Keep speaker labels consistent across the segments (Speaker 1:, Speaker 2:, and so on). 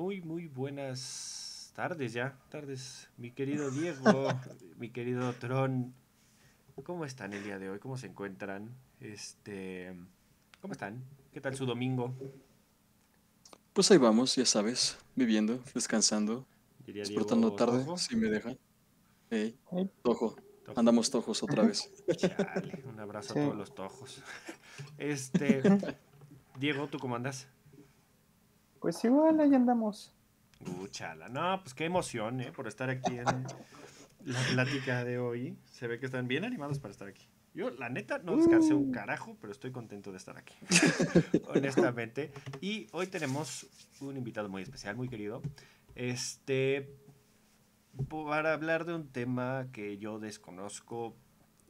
Speaker 1: Muy, muy buenas tardes ya, tardes, mi querido Diego, mi querido Tron. ¿Cómo están el día de hoy? ¿Cómo se encuentran? Este, ¿cómo están? ¿Qué tal su domingo?
Speaker 2: Pues ahí vamos, ya sabes, viviendo, descansando,
Speaker 1: Diría Diego
Speaker 2: tarde,
Speaker 1: Tojo.
Speaker 2: si me dejan. Ey, tojo,
Speaker 1: Tojo.
Speaker 2: andamos tojos otra vez.
Speaker 1: Chale, un abrazo
Speaker 3: Sí.
Speaker 1: a todos los tojos. Este, Diego, ¿tú cómo andas?
Speaker 3: Pues igual ahí andamos.
Speaker 1: Uh, chala. No, pues qué emoción, ¿eh? Por estar aquí en la plática de hoy. Se ve que están bien animados para estar aquí. Yo, la neta, no descansé un carajo, pero estoy contento de estar aquí. Honestamente. Y hoy tenemos un invitado muy especial, muy querido. Este. Para hablar de un tema que yo desconozco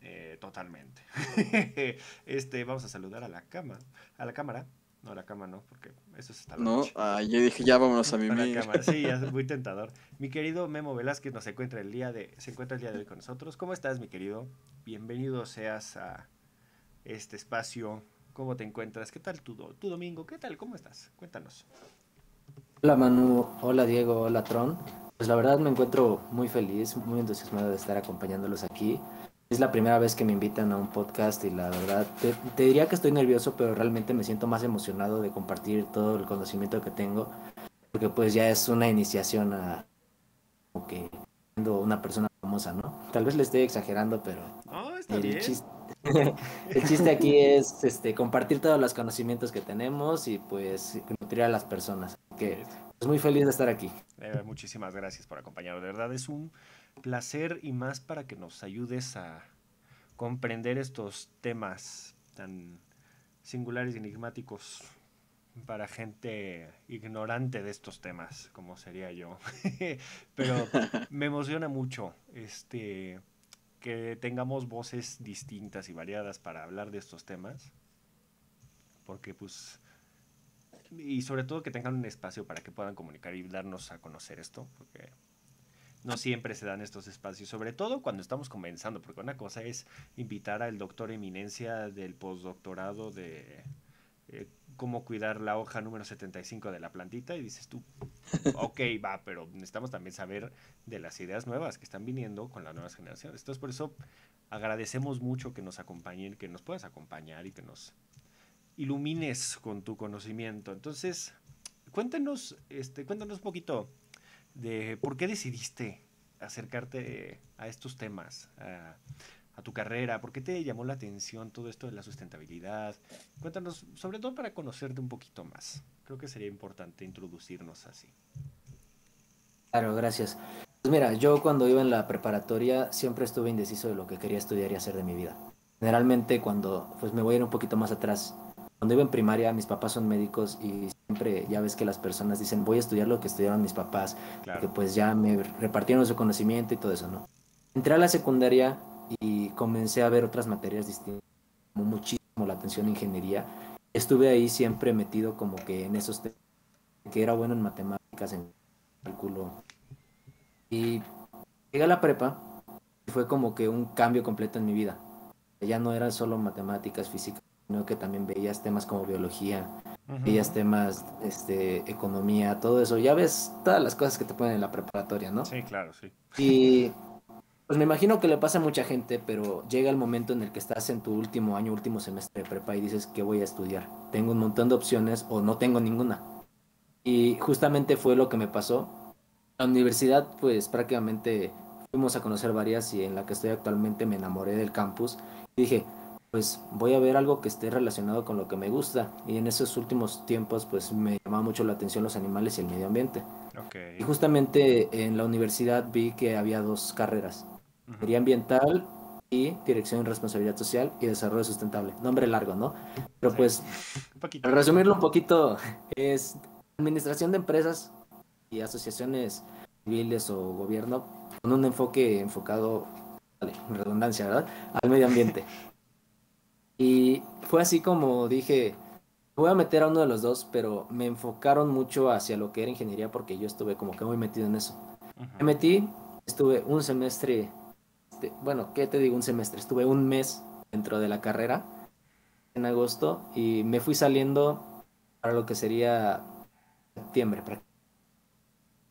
Speaker 1: eh, totalmente. Este, vamos a saludar a la cama, a la cámara. No, la cama no, porque eso es hasta la
Speaker 2: No,
Speaker 1: noche.
Speaker 2: ah, yo dije, ya vámonos a
Speaker 1: A la
Speaker 2: mimir.
Speaker 1: cámara, Sí, es muy tentador. Mi querido Memo Velázquez nos encuentra el día de, se encuentra el día de hoy con nosotros. ¿Cómo estás, mi querido? Bienvenido seas a este espacio. ¿Cómo te encuentras? ¿Qué tal tu, tu domingo? ¿Qué tal? ¿Cómo estás? Cuéntanos.
Speaker 4: Hola Manu, hola Diego, hola Tron. Pues la verdad me encuentro muy feliz, muy entusiasmado de estar acompañándolos aquí. Es la primera vez que me invitan a un podcast y la verdad te, te diría que estoy nervioso, pero realmente me siento más emocionado de compartir todo el conocimiento que tengo, porque pues ya es una iniciación a como que siendo una persona famosa, ¿no? Tal vez le estoy exagerando, pero
Speaker 1: No, está
Speaker 4: el
Speaker 1: bien.
Speaker 4: chiste, el chiste aquí es este, compartir todos los conocimientos que tenemos y pues nutrir a las personas. Que pues muy feliz de estar aquí.
Speaker 1: Eh, muchísimas gracias por acompañarnos. De verdad es un placer y más para que nos ayudes a comprender estos temas tan singulares y enigmáticos para gente ignorante de estos temas, como sería yo. Pero me emociona mucho este que tengamos voces distintas y variadas para hablar de estos temas. Porque pues y sobre todo que tengan un espacio para que puedan comunicar y darnos a conocer esto, porque no siempre se dan estos espacios, sobre todo cuando estamos comenzando, porque una cosa es invitar al doctor eminencia del postdoctorado de eh, cómo cuidar la hoja número 75 de la plantita y dices tú, ok, va, pero necesitamos también saber de las ideas nuevas que están viniendo con las nuevas generaciones. Entonces por eso agradecemos mucho que nos acompañen, que nos puedas acompañar y que nos ilumines con tu conocimiento. Entonces, cuéntanos, este, cuéntanos un poquito de por qué decidiste acercarte a estos temas, a, tu carrera, por qué te llamó la atención todo esto de la sustentabilidad. Cuéntanos, sobre todo para conocerte un poquito más. Creo que sería importante introducirnos así.
Speaker 4: Claro, gracias. Pues mira, yo cuando iba en la preparatoria siempre estuve indeciso de lo que quería estudiar y hacer de mi vida. Generalmente cuando, pues me voy a ir un poquito más atrás, cuando iba en primaria mis papás son médicos y siempre ya ves que las personas dicen voy a estudiar lo que estudiaron mis papás, que
Speaker 1: Claro.
Speaker 4: pues ya me repartieron su conocimiento y todo eso, ¿no? Entré a la secundaria y comencé a ver otras materias distintas, como muchísimo la atención a ingeniería. Estuve ahí siempre metido como que en esos temas, que era bueno en matemáticas, en cálculo. Y llegué a la prepa y fue como que un cambio completo en mi vida. Ya no era solo matemáticas, física, sino que también veías temas como biología,
Speaker 1: Ujú.
Speaker 4: veías temas, este, economía, todo eso. Ya ves todas las cosas que te ponen en la preparatoria, ¿no?
Speaker 1: Sí, claro, sí.
Speaker 4: Y pues me imagino que le pasa a mucha gente, pero llega el momento en el que estás en tu último año, último semestre de prepa y dices, ¿qué voy a estudiar? Tengo un montón de opciones o no tengo ninguna. Y justamente fue lo que me pasó. La universidad, pues prácticamente fuimos a conocer varias y en la que estoy actualmente me enamoré del campus y dije, pues voy a ver algo que esté relacionado con lo que me gusta. Y en esos últimos tiempos, pues me llamaba mucho la atención los animales y el medio ambiente. Y justamente en la universidad vi que había dos carreras, ingeniería ambiental y dirección en responsabilidad social y desarrollo sustentable. Nombre largo, ¿no? Pero
Speaker 1: Sí.
Speaker 4: pues,
Speaker 1: poquito.
Speaker 4: para resumirlo un poquito, es administración de empresas y asociaciones civiles o gobierno con un enfoque enfocado, vale, redundancia, ¿verdad? Al medio ambiente. Y fue así como dije, voy a meter a uno de los dos, pero me enfocaron mucho hacia lo que era ingeniería porque yo estuve como que muy metido en eso. Me metí, estuve un semestre, este, bueno, ¿qué te digo? Un semestre, estuve un mes dentro de la carrera en agosto y me fui saliendo para lo que sería septiembre.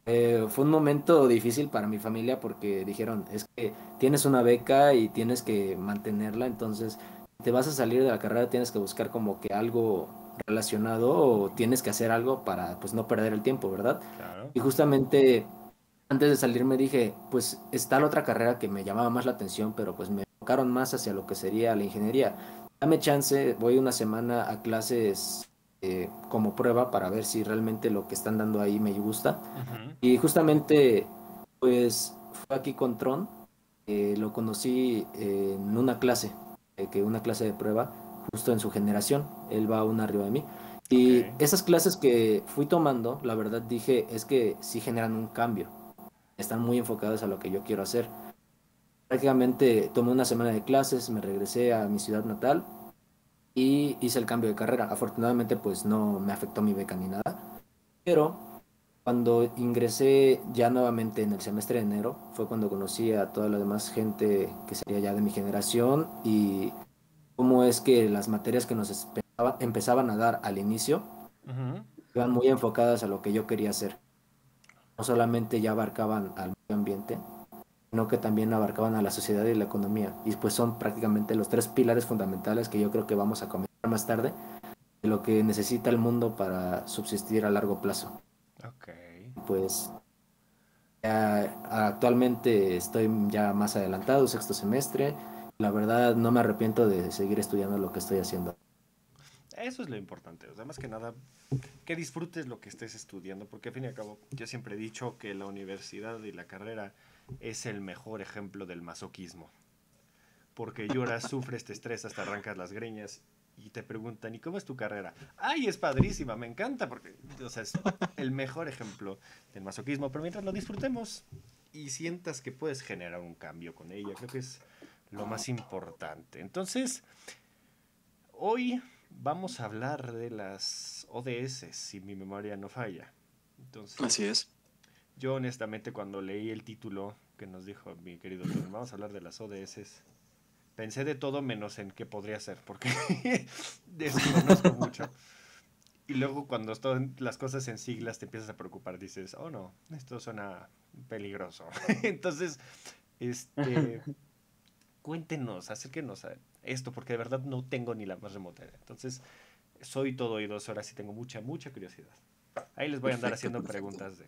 Speaker 4: Eh, fue un momento difícil para mi familia porque dijeron, es que tienes una beca y tienes que mantenerla, entonces te vas a salir de la carrera, tienes que buscar como que algo relacionado o tienes que hacer algo para pues no perder el tiempo, ¿verdad?
Speaker 1: Claro.
Speaker 4: Y justamente antes de salir me dije, pues está la otra carrera que me llamaba más la atención, pero pues me enfocaron más hacia lo que sería la ingeniería. Dame chance, voy una semana a clases eh, como prueba para ver si realmente lo que están dando ahí me gusta. Y justamente, pues fue aquí con Tron, eh, lo conocí eh, en una clase, que una clase de prueba, justo en su generación, él va una arriba de mí. Y esas clases que fui tomando, la verdad dije, es que sí generan un cambio, están muy enfocados a lo que yo quiero hacer. Prácticamente tomé una semana de clases, me regresé a mi ciudad natal y hice el cambio de carrera. Afortunadamente, pues no me afectó mi beca ni nada. Pero cuando ingresé ya nuevamente en el semestre de enero, fue cuando conocí a toda la demás gente que sería ya de mi generación y cómo es que las materias que nos empezaba- empezaban a dar al inicio
Speaker 1: Ujú.
Speaker 4: iban muy enfocadas a lo que yo quería hacer. No solamente ya abarcaban al medio ambiente, sino que también abarcaban a la sociedad y la economía. Y pues son prácticamente los tres pilares fundamentales que yo creo que vamos a comentar más tarde de lo que necesita el mundo para subsistir a largo plazo.
Speaker 1: Ok.
Speaker 4: Pues ya actualmente estoy ya más adelantado, sexto semestre. La verdad no me arrepiento de seguir estudiando lo que estoy haciendo.
Speaker 1: Eso es lo importante. O sea, más que nada, que disfrutes lo que estés estudiando, porque al fin y al cabo, yo siempre he dicho que la universidad y la carrera es el mejor ejemplo del masoquismo. Porque lloras, sufres, te estresas, te arrancas las greñas y te preguntan, ¿y cómo es tu carrera? ¡Ay, es padrísima! Me encanta, porque, o sea, es el mejor ejemplo del masoquismo. Pero mientras lo disfrutemos y sientas que puedes generar un cambio con ella, creo que es lo más importante. Entonces, hoy vamos a hablar de las ODS, si mi memoria no falla. Entonces,
Speaker 2: Así es.
Speaker 1: yo honestamente cuando leí el título que nos dijo mi querido Tony, vamos a hablar de las ODS, pensé de todo menos en qué podría ser, porque desconozco mucho. Y luego cuando están las cosas en siglas te empiezas a preocupar, dices, oh no, esto suena peligroso. Entonces, este, cuéntenos, acérquenos a esto, porque de verdad no tengo ni la más remota idea. Entonces, soy todo oídos ahora sí tengo mucha, mucha curiosidad. Ahí les voy a andar
Speaker 2: Perfecto,
Speaker 1: haciendo
Speaker 2: perfecto.
Speaker 1: preguntas de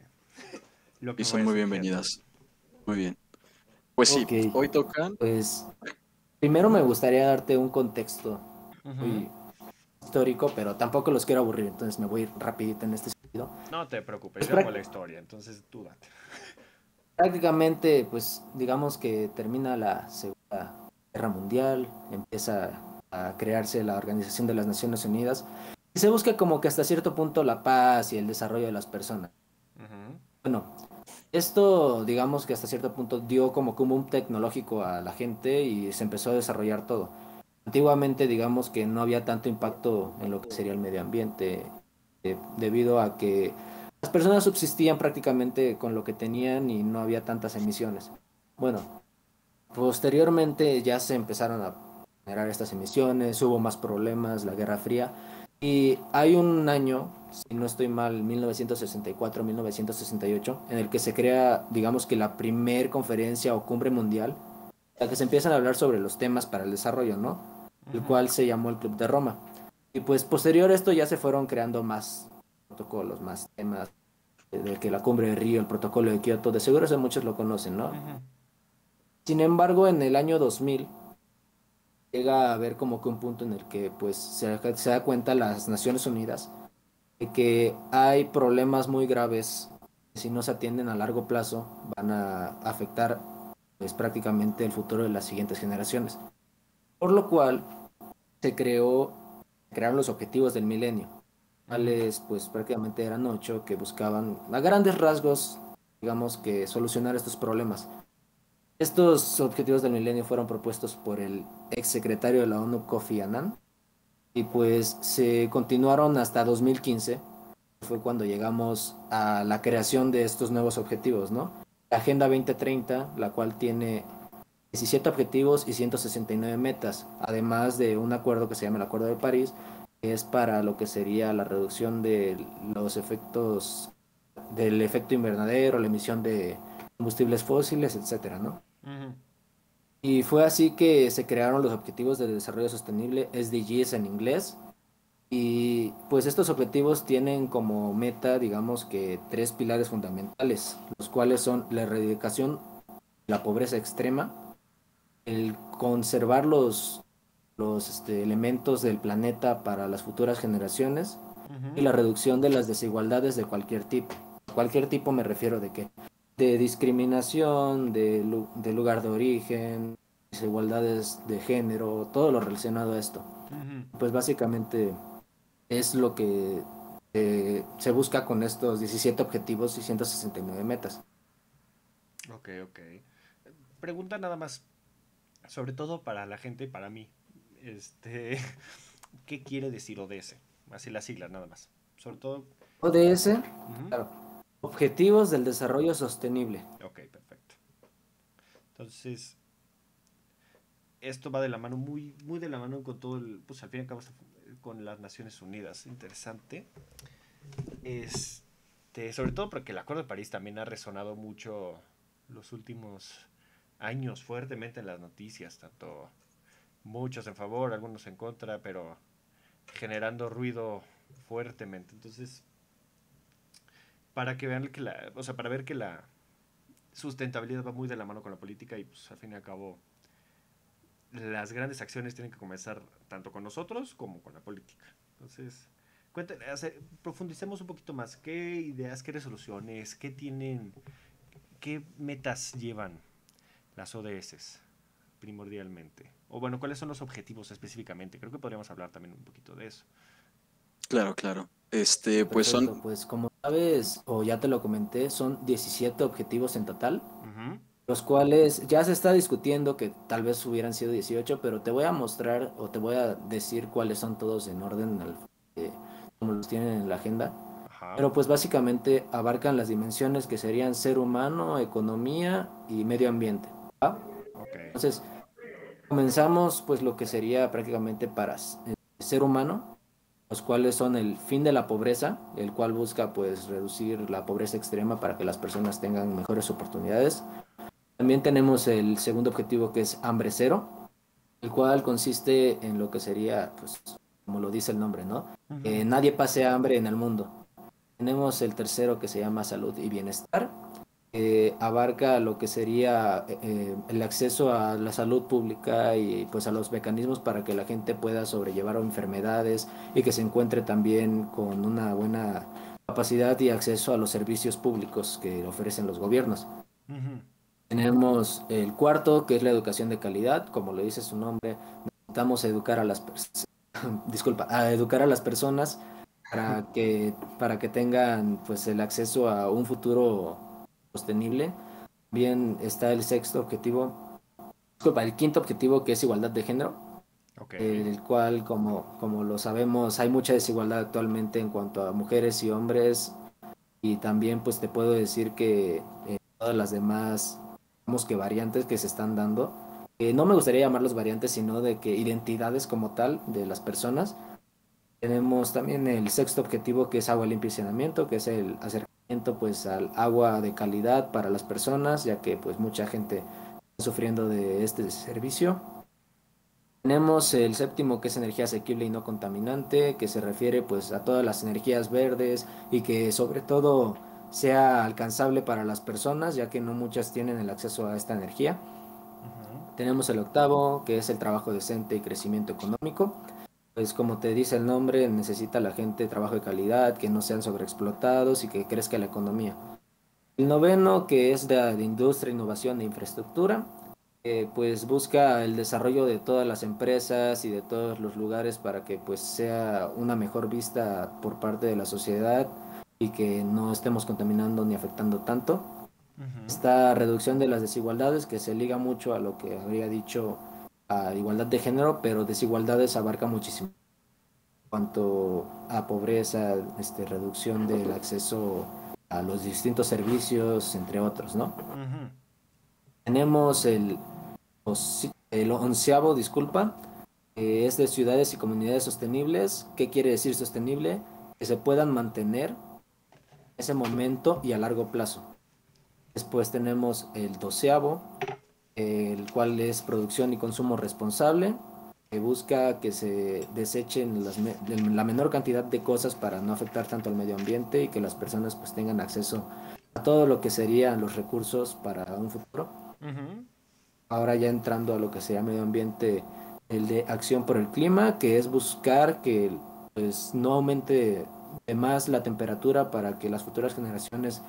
Speaker 1: lo que
Speaker 2: Y son muy bienvenidas. Muy bien. Pues sí, hoy tocan.
Speaker 4: Pues primero me gustaría darte un contexto muy histórico, pero tampoco los quiero aburrir, entonces me voy a ir rapidito en este sentido.
Speaker 1: No te preocupes, yo
Speaker 4: Práct-
Speaker 1: hago la historia, entonces tú date.
Speaker 4: Prácticamente, pues digamos que termina la Segunda Guerra Mundial, empieza a crearse la Organización de las Naciones Unidas y se busca como que hasta cierto punto la paz y el desarrollo de las personas. Bueno, esto digamos que hasta cierto punto dio como un boom tecnológico a la gente y se empezó a desarrollar todo. Antiguamente digamos que no había tanto impacto en lo que sería el medio ambiente eh, debido a que las personas subsistían prácticamente con lo que tenían y no había tantas emisiones. Bueno, posteriormente ya se empezaron a generar estas emisiones, hubo más problemas, la Guerra Fría y hay un año, si no estoy mal, 1964-1968, en el que se crea, digamos que la primer conferencia o cumbre mundial, en la que se empiezan a hablar sobre los temas para el desarrollo, ¿no? El cual se llamó el Club de Roma. Y pues posterior a esto ya se fueron creando más protocolos, más temas, de de que la cumbre de Río, el protocolo de Kioto, de seguro eso muchos lo conocen, ¿no? Sin embargo, en el año 2000 llega a haber como que un punto en el que pues se, se da cuenta las Naciones Unidas de que hay problemas muy graves que si no se atienden a largo plazo van a afectar pues prácticamente el futuro de las siguientes generaciones. Por lo cual se creó crearon los objetivos del milenio, cuales pues prácticamente eran ocho que buscaban a grandes rasgos, digamos que solucionar estos problemas. Estos objetivos del milenio fueron propuestos por el ex secretario de la ONU, Kofi Annan, y pues se continuaron hasta 2015, fue cuando llegamos a la creación de estos nuevos objetivos, ¿no? La Agenda 2030, la cual tiene 17 objetivos y 169 metas, además de un acuerdo que se llama el Acuerdo de París, que es para lo que sería la reducción de los efectos del efecto invernadero, la emisión de combustibles fósiles, etcétera, ¿no? Y fue así que se crearon los Objetivos de Desarrollo Sostenible, SDGs en inglés. Y pues estos objetivos tienen como meta, digamos que tres pilares fundamentales, los cuales son la erradicación de la pobreza extrema, el conservar los, los este, elementos del planeta para las futuras generaciones y la reducción de las desigualdades de cualquier tipo. Cualquier tipo me refiero de que de discriminación, de, lu- de lugar de origen, desigualdades de género, todo lo relacionado a esto. Pues básicamente es lo que eh, se busca con estos 17 objetivos y 169 metas.
Speaker 1: Ok, ok. Pregunta nada más, sobre todo para la gente, para mí. Este, ¿qué quiere decir ODS? Así las siglas nada más. Sobre todo.
Speaker 4: ODS, claro, Objetivos del Desarrollo Sostenible.
Speaker 1: Ok, perfecto. Entonces, esto va de la mano, muy, muy de la mano con todo el, pues al fin y al cabo con las Naciones Unidas. Interesante. Este, sobre todo porque el Acuerdo de París también ha resonado mucho los últimos años fuertemente en las noticias, tanto muchos en favor, algunos en contra, pero generando ruido fuertemente. Entonces, para que vean que la, o sea, para ver que la sustentabilidad va muy de la mano con la política y pues al fin y al cabo las grandes acciones tienen que comenzar tanto con nosotros como con la política. Entonces, cuéntame, hace- profundicemos un poquito más. ¿Qué ideas, qué resoluciones, qué tienen, qué metas llevan las ODS primordialmente? O bueno, ¿cuáles son los objetivos específicamente? Creo que podríamos hablar también un poquito de eso.
Speaker 2: Claro, claro. Este, pues son,
Speaker 4: Pues como sabes, o ya te lo comenté, son 17 objetivos en total. Los cuales ya se está discutiendo que tal vez hubieran sido 18, pero te voy a mostrar o te voy a decir cuáles son todos en orden, al- eh, como los tienen en la agenda.
Speaker 1: Ajá.
Speaker 4: Pero pues básicamente abarcan las dimensiones que serían ser humano, economía y medio ambiente. Entonces, comenzamos pues lo que sería prácticamente para eh, ser humano, los cuales son el fin de la pobreza, el cual busca pues reducir la pobreza extrema para que las personas tengan mejores oportunidades. También tenemos el segundo objetivo que es hambre cero, el cual consiste en lo que sería pues como lo dice el nombre, ¿no? Nadie pase hambre en el mundo. Tenemos el tercero que se llama salud y bienestar, que abarca lo que sería eh, eh, el acceso a la salud pública y pues a los mecanismos para que la gente pueda sobrellevar enfermedades y que se encuentre también con una buena capacidad y acceso a los servicios públicos que ofrecen los gobiernos. Tenemos el cuarto, que es la educación de calidad, como lo dice su nombre, necesitamos educar a las personas, disculpa, a educar a las personas para que, para que tengan pues el acceso a un futuro sostenible. Bien está el sexto objetivo, disculpa, el quinto objetivo que es igualdad de género,
Speaker 1: Ok.
Speaker 4: el cual como, como lo sabemos hay mucha desigualdad actualmente en cuanto a mujeres y hombres y también pues te puedo decir que eh, todas las demás digamos que variantes que se están dando eh, no me gustaría llamarlos variantes sino de que identidades como tal de las personas tenemos también el sexto objetivo que es agua limpia y saneamiento que es el acercamiento pues al agua de calidad para las personas ya que pues mucha gente está sufriendo de este servicio tenemos el séptimo que es energía asequible y no contaminante, que se refiere pues a todas las energías verdes y que sobre todo sea alcanzable para las personas, ya que no muchas tienen el acceso a esta energía. Tenemos el octavo, que es el trabajo decente y crecimiento económico. Pues como te dice el nombre, necesita la gente trabajo de calidad, que no sean sobreexplotados y que crezca la economía. El noveno, que es de, de industria, innovación e infraestructura, eh, pues busca el desarrollo de todas las empresas y de todos los lugares para que pues sea una mejor vista por parte de la sociedad y que no estemos contaminando ni afectando tanto. Esta reducción de las desigualdades que se liga mucho a lo que habría dicho a igualdad de género, pero desigualdades abarca muchísimo. En cuanto a pobreza, este, reducción del acceso a los distintos servicios, entre otros, ¿no? Tenemos el, onceavo, disculpa, que es de ciudades y comunidades sostenibles. ¿Qué quiere decir sostenible? Que se puedan mantener ese momento y a largo plazo. Después tenemos el doceavo, el cual es producción y consumo responsable, que busca que se desechen las me- la menor cantidad de cosas para no afectar tanto al medio ambiente y que las personas pues tengan acceso a todo lo que serían los recursos para un futuro. Ahora ya entrando a lo que sería medio ambiente, el de acción por el clima, que es buscar que pues no aumente de más la temperatura para que las futuras generaciones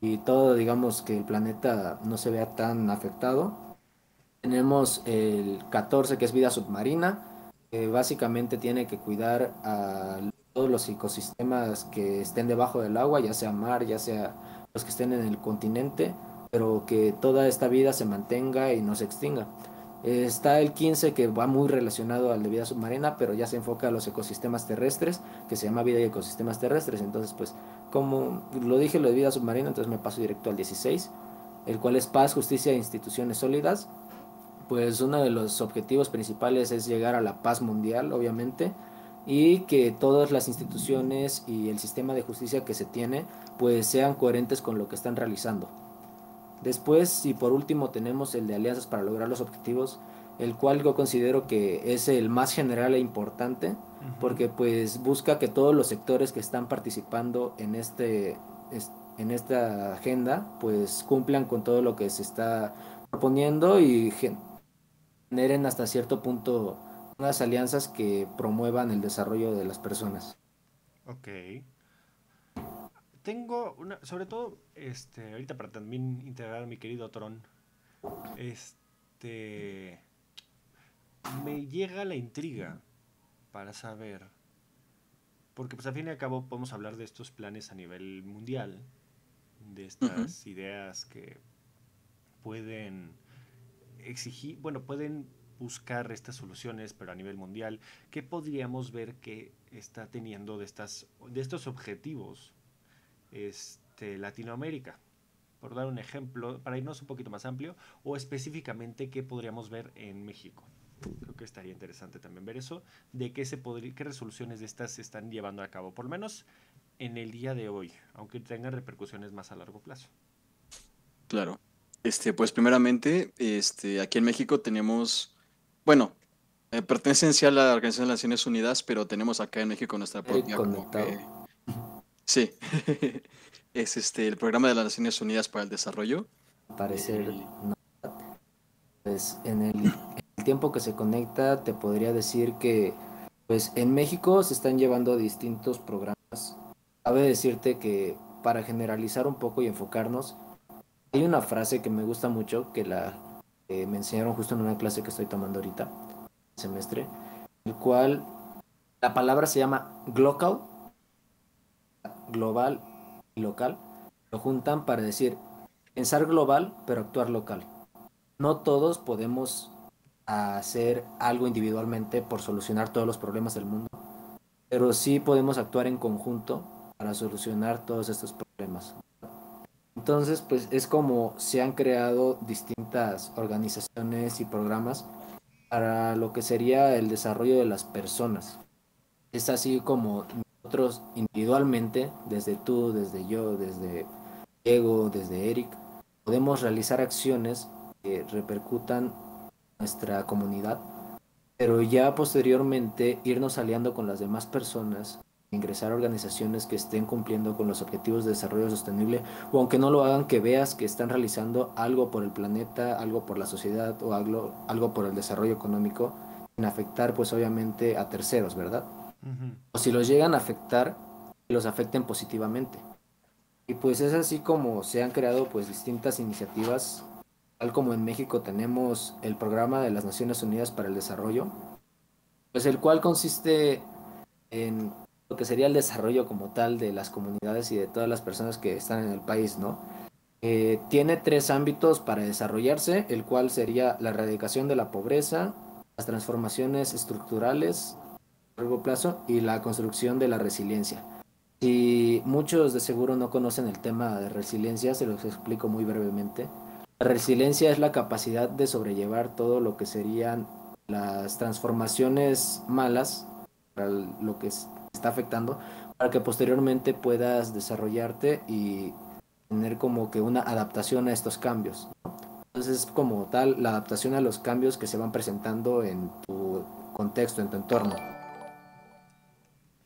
Speaker 4: y todo, digamos, que el planeta no se vea tan afectado. Tenemos el 14, que es vida submarina, que básicamente tiene que cuidar a todos los ecosistemas que estén debajo del agua, ya sea mar, ya sea los que estén en el continente, pero que toda esta vida se mantenga y no se extinga. Está el 15 que va muy relacionado al de vida submarina, pero ya se enfoca a los ecosistemas terrestres, que se llama vida y ecosistemas terrestres. Entonces, pues, como lo dije, lo de vida submarina, entonces me paso directo al 16, el cual es paz, justicia e instituciones sólidas. Pues uno de los objetivos principales es llegar a la paz mundial, obviamente, y que todas las instituciones y el sistema de justicia que se tiene, pues sean coherentes con lo que están realizando. Después y por último tenemos el de alianzas para lograr los objetivos, el cual yo considero que es el más general e importante, porque pues busca que todos los sectores que están participando en este es- en esta agenda pues cumplan con todo lo que se está proponiendo y generen hasta cierto punto unas alianzas que promuevan el desarrollo de las personas.
Speaker 1: Ok. Tengo una, sobre todo, este, ahorita para también integrar a mi querido Tron, este, me llega la intriga para saber, porque pues al fin y al cabo podemos hablar de estos planes a nivel mundial, de estas ideas que pueden exigir, bueno, pueden buscar estas soluciones, pero a nivel mundial, ¿qué podríamos ver que está teniendo de, estas, de estos objetivos este, Latinoamérica? Por dar un ejemplo, para irnos un poquito más amplio, o específicamente qué podríamos ver en México. Creo que estaría interesante también ver eso, de qué, se qué resoluciones de estas se están llevando a cabo, por lo menos en el día de hoy, aunque tengan repercusiones más a largo plazo.
Speaker 2: Claro. Este, pues primeramente, este, aquí en México tenemos, bueno, eh, pertenece en sí a la Organización de las Naciones Unidas, pero tenemos acá en México nuestra propia Sí, es este el Programa de las Naciones Unidas para el Desarrollo.
Speaker 4: Parecer, no. Pues en el, en el tiempo que se conecta, te podría decir que pues en México se están llevando distintos programas. Cabe decirte que para generalizar un poco y enfocarnos, hay una frase que me gusta mucho que la eh, me enseñaron justo en una clase que estoy tomando ahorita, semestre, el cual la palabra se llama glocal, global y local. Lo juntan para decir pensar global, pero actuar local. No todos podemos hacer algo individualmente por solucionar todos los problemas del mundo, pero sí podemos actuar en conjunto para solucionar todos estos problemas. Entonces, pues es como se han creado distintas organizaciones y programas para lo que sería el desarrollo de las personas. Es así como nosotros individualmente, desde tú, desde yo, desde Diego, desde Eric, podemos realizar acciones que repercutan nuestra comunidad, pero ya posteriormente irnos aliando con las demás personas, ingresar a organizaciones que estén cumpliendo con los objetivos de desarrollo sostenible, o aunque no lo hagan, que veas que están realizando algo por el planeta, algo por la sociedad o algo, algo por el desarrollo económico, sin afectar pues obviamente a terceros, ¿verdad? O si los llegan a afectar, los afecten positivamente. Y pues es así como se han creado pues distintas iniciativas, tal como en México tenemos el programa de las Naciones Unidas para el Desarrollo, pues el cual consiste en lo que sería el desarrollo como tal de las comunidades y de todas las personas que están en el país, ¿no? Eh, tiene tres ámbitos para desarrollarse, el cual sería la erradicación de la pobreza, las transformaciones estructurales a largo plazo y la construcción de la resiliencia. Si muchos de seguro no conocen el tema de resiliencia, se los explico muy brevemente. La resiliencia es la capacidad de sobrellevar todo lo que serían las transformaciones malas para lo que es- está afectando, para que posteriormente puedas desarrollarte y tener como que una adaptación a estos cambios. Entonces es como tal la adaptación a los cambios que se van presentando en tu contexto, en tu entorno.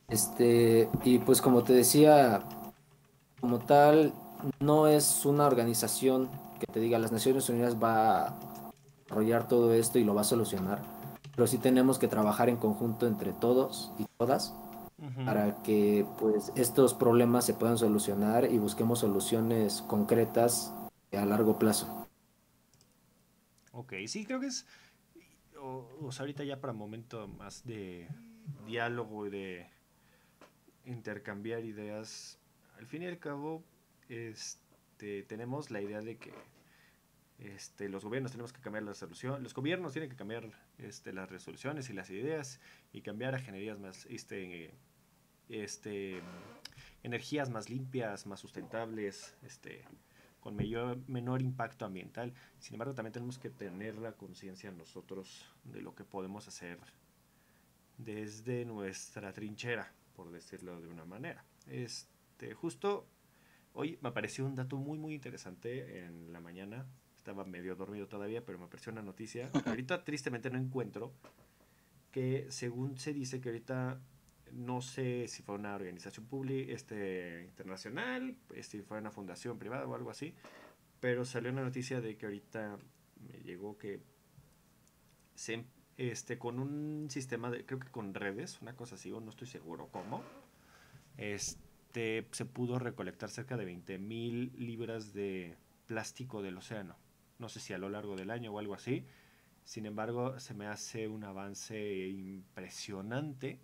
Speaker 4: Este, y pues como te decía, como tal, no es una organización que te diga las Naciones Unidas va a desarrollar todo esto y lo va a solucionar, pero sí tenemos que trabajar en conjunto entre todos y todas para que pues estos problemas se puedan solucionar y busquemos soluciones concretas a largo plazo.
Speaker 1: Ok, sí, creo que es, o, sea, ahorita ya para momento más de diálogo y de intercambiar ideas, al fin y al cabo, este, tenemos la idea de que este, los gobiernos tenemos que cambiar la solución, los gobiernos tienen que cambiar este, las resoluciones y las ideas y cambiar a generías más, este, este, energías más limpias, más sustentables, este, con mayor, menor impacto ambiental. Sin embargo, también tenemos que tener la conciencia nosotros de lo que podemos hacer desde nuestra trinchera, por decirlo de una manera. Este, justo hoy me apareció un dato muy, muy interesante en la mañana estaba medio dormido todavía, pero me apareció una noticia. Ahorita tristemente no encuentro que según se dice que ahorita no sé si fue una organización pública este, internacional, si fue una fundación privada o algo así, pero salió una noticia de que ahorita me llegó que se, este, con un sistema de, creo que con redes, una cosa así, o no estoy seguro cómo, este, se pudo recolectar cerca de 20 mil libras de plástico del océano no sé si a lo largo del año o algo así. Sin embargo, se me hace un avance impresionante.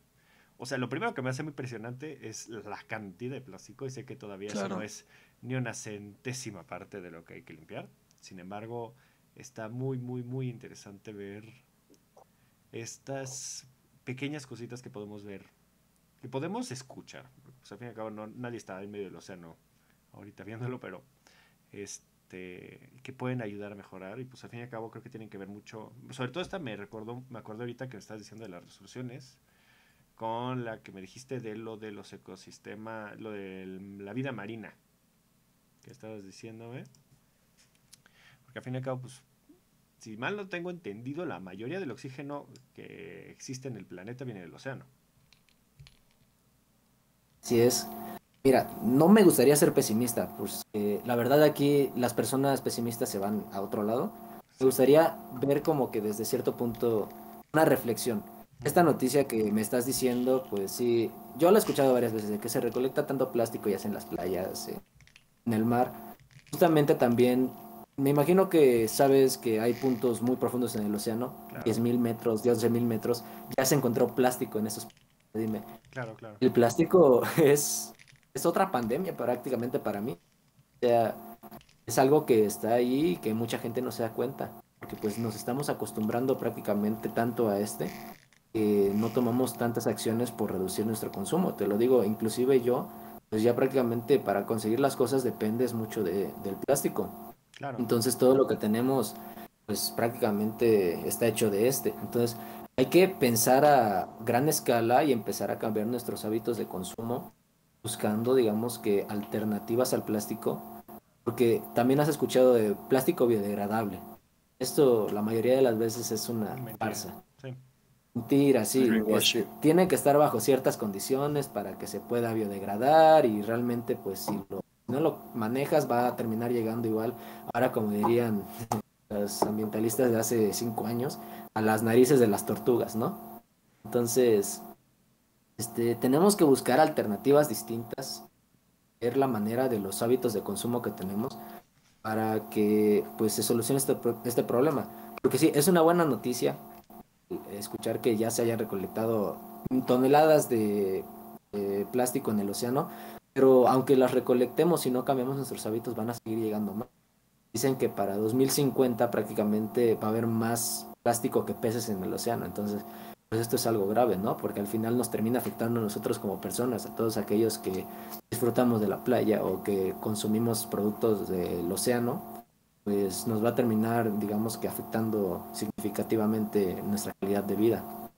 Speaker 1: O sea, lo primero que me hace muy impresionante es la cantidad de plástico y sé que todavía eso no es ni una centésima parte de lo que hay que limpiar. Sin embargo, está muy, muy, muy interesante ver estas pequeñas cositas que podemos ver, que podemos escuchar. Pues, al fin y al cabo, no, nadie está en medio del océano ahorita viéndolo, pero este que pueden ayudar a mejorar y pues al fin y al cabo creo que tienen que ver mucho, sobre todo esta me recordó, me acuerdo ahorita que me estás diciendo de las resoluciones, con la que me dijiste de lo de los ecosistemas, lo de la vida marina, que estabas diciéndome, porque al fin y al cabo pues si mal no tengo entendido, la mayoría del oxígeno que existe en el planeta viene del océano.
Speaker 4: Sí es. Mira, no me gustaría ser pesimista, pues la verdad aquí las personas pesimistas se van a otro lado. Me gustaría ver como que desde cierto punto una reflexión. Esta noticia que me estás diciendo, pues sí, yo la he escuchado varias veces, de que se recolecta tanto plástico ya sea en las playas, en el mar. Justamente también, me imagino que sabes que hay puntos muy profundos en el océano, 10.000 metros, 11.000 metros, ya se encontró plástico en esos... Dime.
Speaker 1: Claro, claro.
Speaker 4: El plástico es es otra pandemia prácticamente para mí. O sea, es algo que está ahí y que mucha gente no se da cuenta, porque pues nos estamos acostumbrando prácticamente tanto a este que no tomamos tantas acciones por reducir nuestro consumo. Te lo digo, inclusive yo, pues ya prácticamente para conseguir las cosas dependes mucho de, del plástico. Claro. Entonces todo lo que tenemos pues prácticamente está hecho de este. Entonces hay que pensar a gran escala y empezar a cambiar nuestros hábitos de consumo buscando, digamos que, alternativas al plástico, porque también has escuchado de plástico biodegradable. Esto la mayoría de las veces es una farsa. Mentira, sí. Este, tiene que estar bajo ciertas condiciones para que se pueda biodegradar y realmente, pues, si lo, no lo manejas, va a terminar llegando igual, ahora como dirían los ambientalistas de hace cinco años, a las narices de las tortugas, ¿no? Entonces, este, tenemos que buscar alternativas distintas, ver la manera de los hábitos de consumo que tenemos para que pues se solucione este, este problema. Porque sí, es una buena noticia escuchar que ya se hayan recolectado toneladas de, plástico en el océano, pero aunque las recolectemos y no cambiamos nuestros hábitos, van a seguir llegando más. Dicen que para 2050 prácticamente va a haber más plástico que peces en el océano, entonces pues esto es algo grave, ¿no? Porque al final nos termina afectando a nosotros como personas, a todos aquellos que disfrutamos de la playa o que consumimos productos del océano, pues nos va a terminar, digamos que afectando significativamente nuestra calidad de vida.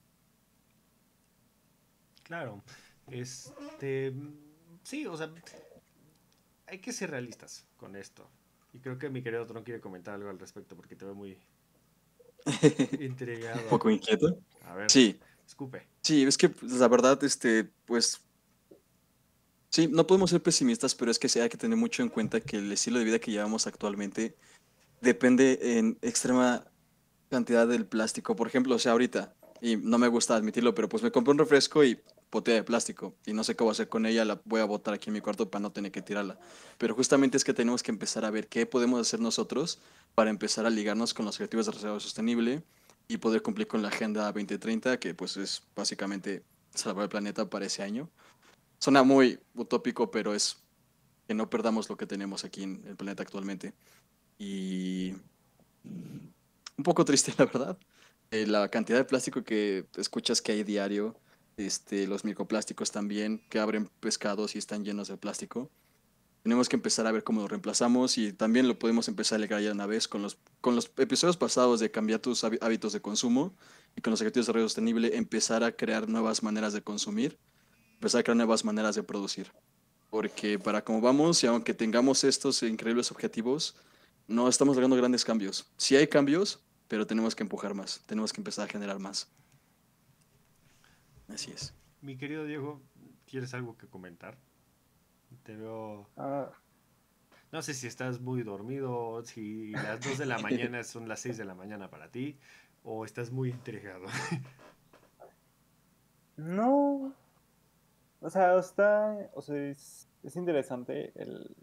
Speaker 1: Claro. Este, sí, o sea, hay que ser realistas con esto. Y creo que mi querido Tron quiere comentar algo al respecto porque te veo muy intrigado.
Speaker 2: Un poco inquieto.
Speaker 1: A ver,
Speaker 2: Sí,
Speaker 1: escupe.
Speaker 2: sí, es que pues, la verdad, este, pues, sí, no podemos ser pesimistas, pero es que sí hay que tener mucho en cuenta que el estilo de vida que llevamos actualmente depende en extrema cantidad del plástico. Por ejemplo, o sea, ahorita, y no me gusta admitirlo, pero pues me compré un refresco y botella de plástico y no sé qué voy a hacer con ella, la voy a botar aquí en mi cuarto para no tener que tirarla. Pero justamente es que tenemos que empezar a ver qué podemos hacer nosotros para empezar a ligarnos con los objetivos de desarrollo sostenible y poder cumplir con la Agenda 2030, que pues es básicamente salvar el planeta para ese año. Suena muy utópico, pero es que no perdamos lo que tenemos aquí en el planeta actualmente. Y un poco triste, la verdad. Eh, la cantidad de plástico que escuchas que hay diario, este, los microplásticos también, que abren pescados y están llenos de plástico. Tenemos que empezar a ver cómo lo reemplazamos y también lo podemos empezar a ligar ya una vez con los, con los episodios pasados de cambiar tus hábi- hábitos de consumo y con los objetivos de desarrollo sostenible, empezar a crear nuevas maneras de consumir, empezar a crear nuevas maneras de producir. Porque para como vamos y aunque tengamos estos increíbles objetivos, no estamos logrando grandes cambios. Sí hay cambios, pero tenemos que empujar más, tenemos que empezar a generar más. Así es.
Speaker 1: Mi querido Diego, ¿tienes algo que comentar? Te veo...
Speaker 3: Ah,
Speaker 1: No sé si estás muy dormido, si las 2 de la mañana son las 6 de la mañana para ti, o estás muy intrigado.
Speaker 3: no. O sea, está. O sea, es, es interesante el.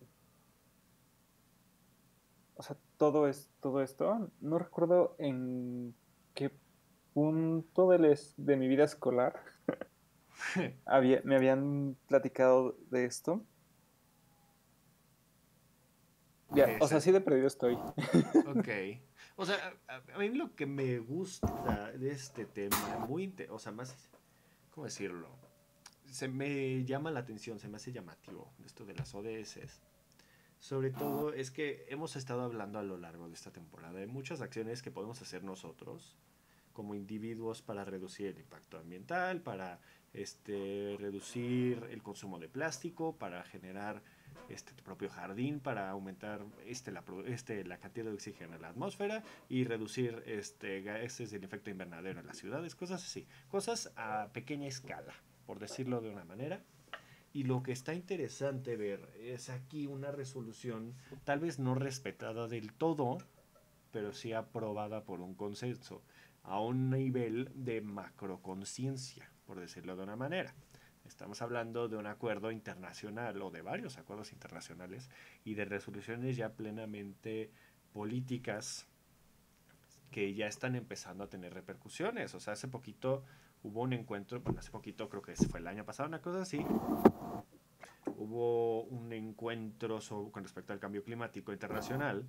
Speaker 3: O sea, todo es todo esto. No recuerdo en qué punto es- de mi vida escolar había, me habían platicado de esto. Ya, o sea, sí de perdido estoy.
Speaker 1: Ok. O sea, a, a mí lo que me gusta de este tema, muy o sea, más, ¿cómo decirlo? Se me llama la atención, se me hace llamativo esto de las ODS. Sobre todo es que hemos estado hablando a lo largo de esta temporada de muchas acciones que podemos hacer nosotros como individuos para reducir el impacto ambiental, para este, reducir el consumo de plástico, para generar este, tu propio jardín, para aumentar este, la, este, la cantidad de oxígeno en la atmósfera y reducir este, gases del efecto invernadero en las ciudades, cosas así, cosas a pequeña escala, por decirlo de una manera. Y lo que está interesante ver es aquí una resolución tal vez no respetada del todo, pero sí aprobada por un consenso a un nivel de macroconciencia, por decirlo de una manera. Estamos hablando de un acuerdo internacional o de varios acuerdos internacionales y de resoluciones ya plenamente políticas que ya están empezando a tener repercusiones. O sea, hace poquito hubo un encuentro, bueno, hace poquito creo que fue el año pasado, una cosa así. Hubo un encuentro so- con respecto al cambio climático internacional,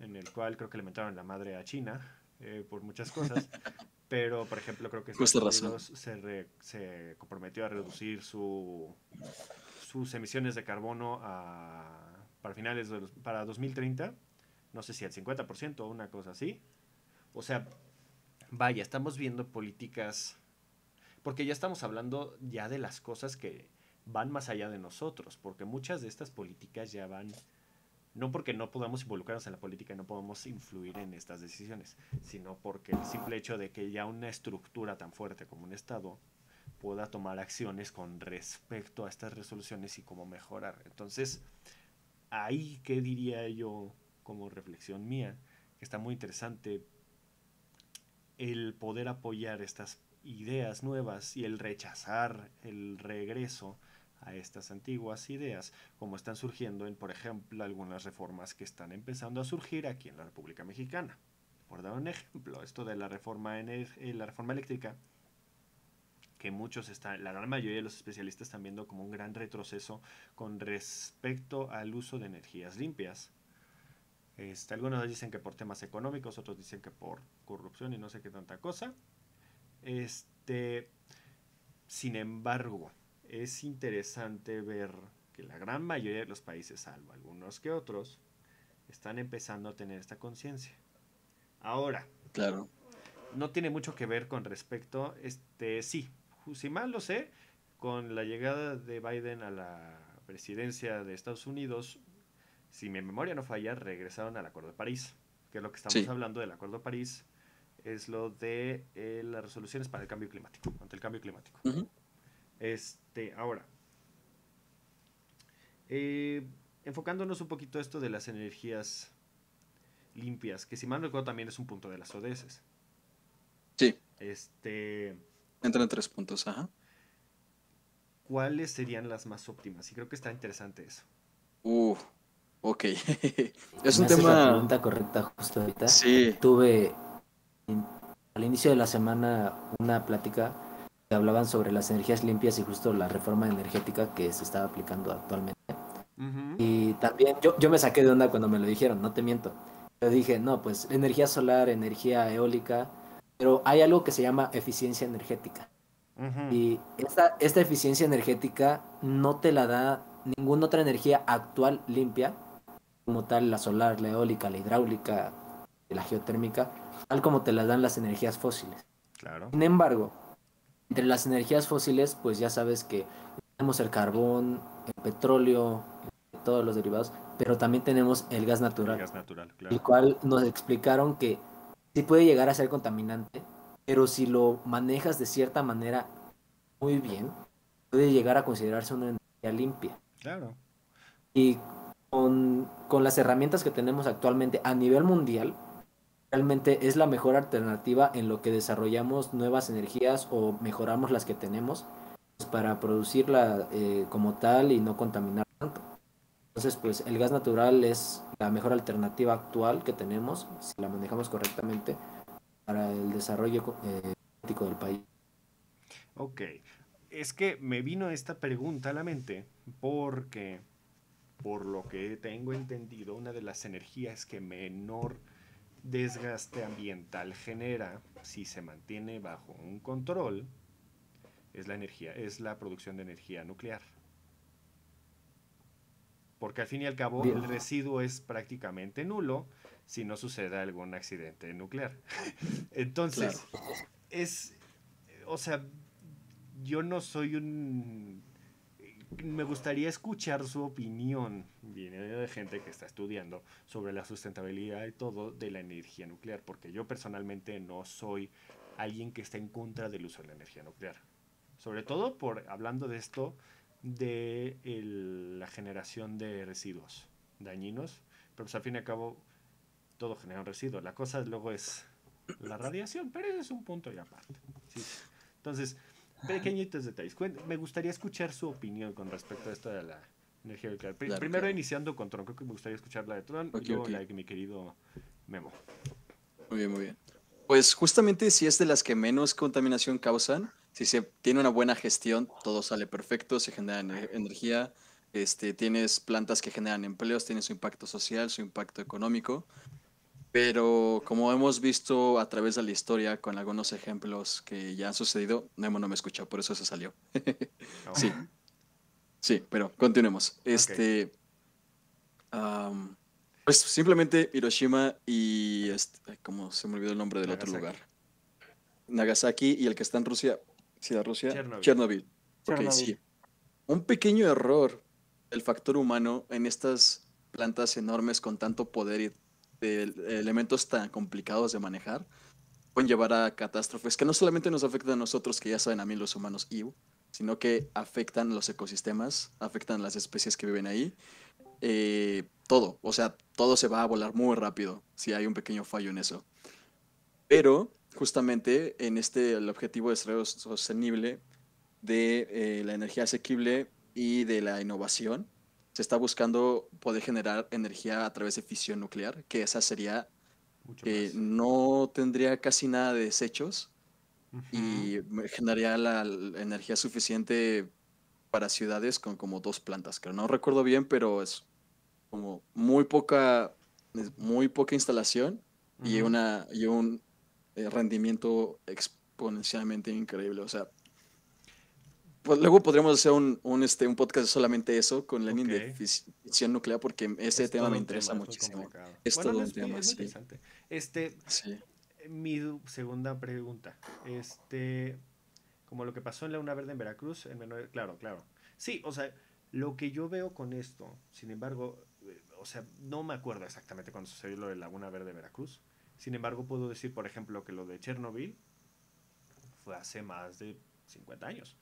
Speaker 1: en el cual creo que le metaron la madre a China eh, por muchas cosas. Pero, por ejemplo, creo que Estados. Unidos se, re- se comprometió a reducir su, sus emisiones de carbono a, para finales de los- para 2030, no sé si al 50% o una cosa así. O sea, vaya, estamos viendo políticas, porque ya estamos hablando ya de las cosas que van más allá de nosotros, porque muchas de estas políticas ya van, no porque no podamos involucrarnos en la política no podamos influir en estas decisiones, sino porque el simple hecho de que ya una estructura tan fuerte como un Estado pueda tomar acciones con respecto a estas resoluciones y cómo mejorar. Entonces, ahí, ¿qué diría yo como reflexión mía? Que está muy interesante el poder apoyar estas ideas nuevas y el rechazar el regreso a estas antiguas ideas, como están surgiendo en, por ejemplo, algunas reformas que están empezando a surgir aquí en la República Mexicana. Por dar un ejemplo, esto de la reforma, ener- eh, la eléctrica, que muchos están, la gran mayoría de los especialistas están viendo como un gran retroceso con respecto al uso de energías limpias. Este, algunos dicen que por temas económicos, otros dicen que por corrupción y no sé qué tanta cosa. Este, sin embargo, es interesante ver que la gran mayoría de los países, salvo algunos que otros, están empezando a tener esta conciencia. Ahora,
Speaker 2: Claro.
Speaker 1: no tiene mucho que ver con respecto, este, sí, si mal lo sé, con la llegada de Biden a la presidencia de Estados Unidos, si mi memoria no falla, regresaron al Acuerdo de París, que es lo que estamos hablando del Acuerdo de París, es lo de eh, las resoluciones para el cambio climático, ante el cambio climático. Este, ahora, eh, enfocándonos un poquito a esto de las energías limpias, que si mal no recuerdo también es un punto de las ODS.
Speaker 2: Sí.
Speaker 1: Este.
Speaker 2: Entran en tres puntos, ajá.
Speaker 1: ¿Cuáles serían las más óptimas? Y creo que está interesante eso.
Speaker 2: Uh, ok.
Speaker 4: es un tema. La pregunta correcta justo ahorita.
Speaker 2: Sí.
Speaker 4: Tuve al inicio de la semana una plática que hablaban sobre las energías limpias y justo la reforma energética que se estaba aplicando actualmente. Y también yo, yo me saqué de onda cuando me lo dijeron, no te miento. Yo dije, no, pues energía solar, energía eólica, pero hay algo que se llama eficiencia energética. Y esta, esta eficiencia energética no te la da ninguna otra energía actual limpia, como tal la solar, la eólica, la hidráulica, la geotérmica, tal como te la dan las energías fósiles.
Speaker 1: Claro.
Speaker 4: Sin embargo, entre las energías fósiles, pues ya sabes que tenemos el carbón, el petróleo, todos los derivados, pero también tenemos el gas natural.
Speaker 1: El gas natural, claro.
Speaker 4: El cual nos explicaron que sí puede llegar a ser contaminante, pero si lo manejas de cierta manera muy bien, puede llegar a considerarse una energía limpia.
Speaker 1: Claro.
Speaker 4: Y con, con las herramientas que tenemos actualmente a nivel mundial, realmente es la mejor alternativa en lo que desarrollamos nuevas energías o mejoramos las que tenemos para producirla eh, como tal y no contaminar tanto. Entonces, pues el gas natural es la mejor alternativa actual que tenemos, si la manejamos correctamente, para el desarrollo eh, del país.
Speaker 1: Ok, es que me vino esta pregunta a la mente porque, por lo que tengo entendido, una de las energías que menor desgaste ambiental genera, si se mantiene bajo un control, es la energía, es la producción de energía nuclear. Porque al fin y al cabo el residuo es prácticamente nulo si no sucede algún accidente nuclear. Entonces, es, o sea, yo no soy un... Me gustaría escuchar su opinión, viene de gente que está estudiando sobre la sustentabilidad y todo de la energía nuclear, porque yo personalmente no soy alguien que está en contra del uso de la energía nuclear. Sobre todo por, hablando de esto, de la generación de residuos dañinos, pero pues al fin y al cabo todo genera un residuo. La cosa luego es la radiación, pero ese es un punto y aparte. Entonces, pequeñitos detalles. Me gustaría escuchar su opinión con respecto a esto de la energía nuclear. Primero iniciando con Tron, creo que me gustaría escuchar la de Tron y luego la de mi querido Memo.
Speaker 2: Muy bien, muy bien. Pues justamente si es de las que menos contaminación causan, si se tiene una buena gestión, todo sale perfecto, se genera energía, este, tienes plantas que generan empleos, tiene su impacto social, su impacto económico. Pero como hemos visto a través de la historia con algunos ejemplos que ya han sucedido, Nemo no me escucha, por eso se salió. Sí. Sí, pero continuemos. Este. pues simplemente Hiroshima y. Este, ¿Cómo se me olvidó el nombre del otro lugar? Nagasaki y el que está en Rusia, Ciudad Rusia, Chernobyl. sí. Un pequeño error del factor humano en estas plantas enormes con tanto poder y de elementos tan complicados de manejar pueden llevar a catástrofes que no solamente nos afectan a nosotros, que ya saben a mí los humanos, sino que afectan los ecosistemas, afectan las especies que viven ahí. Eh, todo, o sea, todo se va a volar muy rápido si hay un pequeño fallo en eso. Pero justamente en este el objetivo de desarrollo sostenible de eh, la energía asequible y de la innovación. Se está buscando poder generar energía a través de fisión nuclear, que esa sería, que no tendría casi nada de desechos y generaría la, energía suficiente para ciudades con como dos plantas, que no recuerdo bien, pero es como muy poca, muy poca instalación y, una, y un eh, rendimiento exponencialmente increíble. O sea, pues luego podríamos hacer un, un, este, un podcast solamente eso con Lenin de fisión nuclear porque ese tema me interesa muchísimo.
Speaker 1: Es todo un tema, Este, mi segunda pregunta. Este, como lo que pasó en la Una Verde en Veracruz, en menor, claro, claro. Sí, o sea, lo que yo veo con esto, sin embargo, eh, o sea, no me acuerdo exactamente cuando sucedió lo de Laguna Verde Veracruz. Sin embargo, puedo decir, por ejemplo, que lo de Chernobyl fue hace más de 50 años.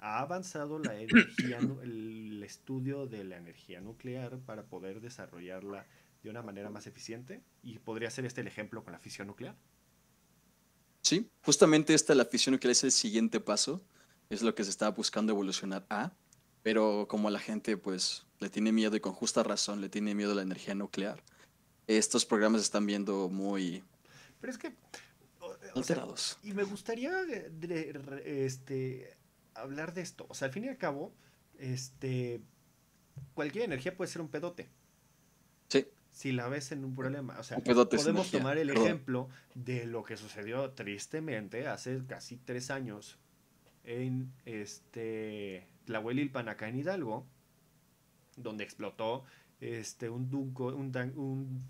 Speaker 1: Ha avanzado la energía, el estudio de la energía nuclear para poder desarrollarla de una manera más eficiente y podría ser este el ejemplo con la fisión nuclear.
Speaker 2: Sí, justamente esta, la fisión nuclear es el siguiente paso, es lo que se está buscando evolucionar a, pero como la gente pues le tiene miedo y con justa razón le tiene miedo a la energía nuclear, estos programas están viendo muy...
Speaker 1: Pero es que...
Speaker 2: alterados.
Speaker 1: y me gustaría este, hablar de esto. O sea, al fin y al cabo, este, cualquier energía puede ser un pedote.
Speaker 2: Sí
Speaker 1: si la ves en un problema. O sea, podemos tomar el ejemplo de lo que sucedió tristemente hace casi tres años en este Tlahuelilpan, acá en Hidalgo, donde explotó este, un, dunco, un,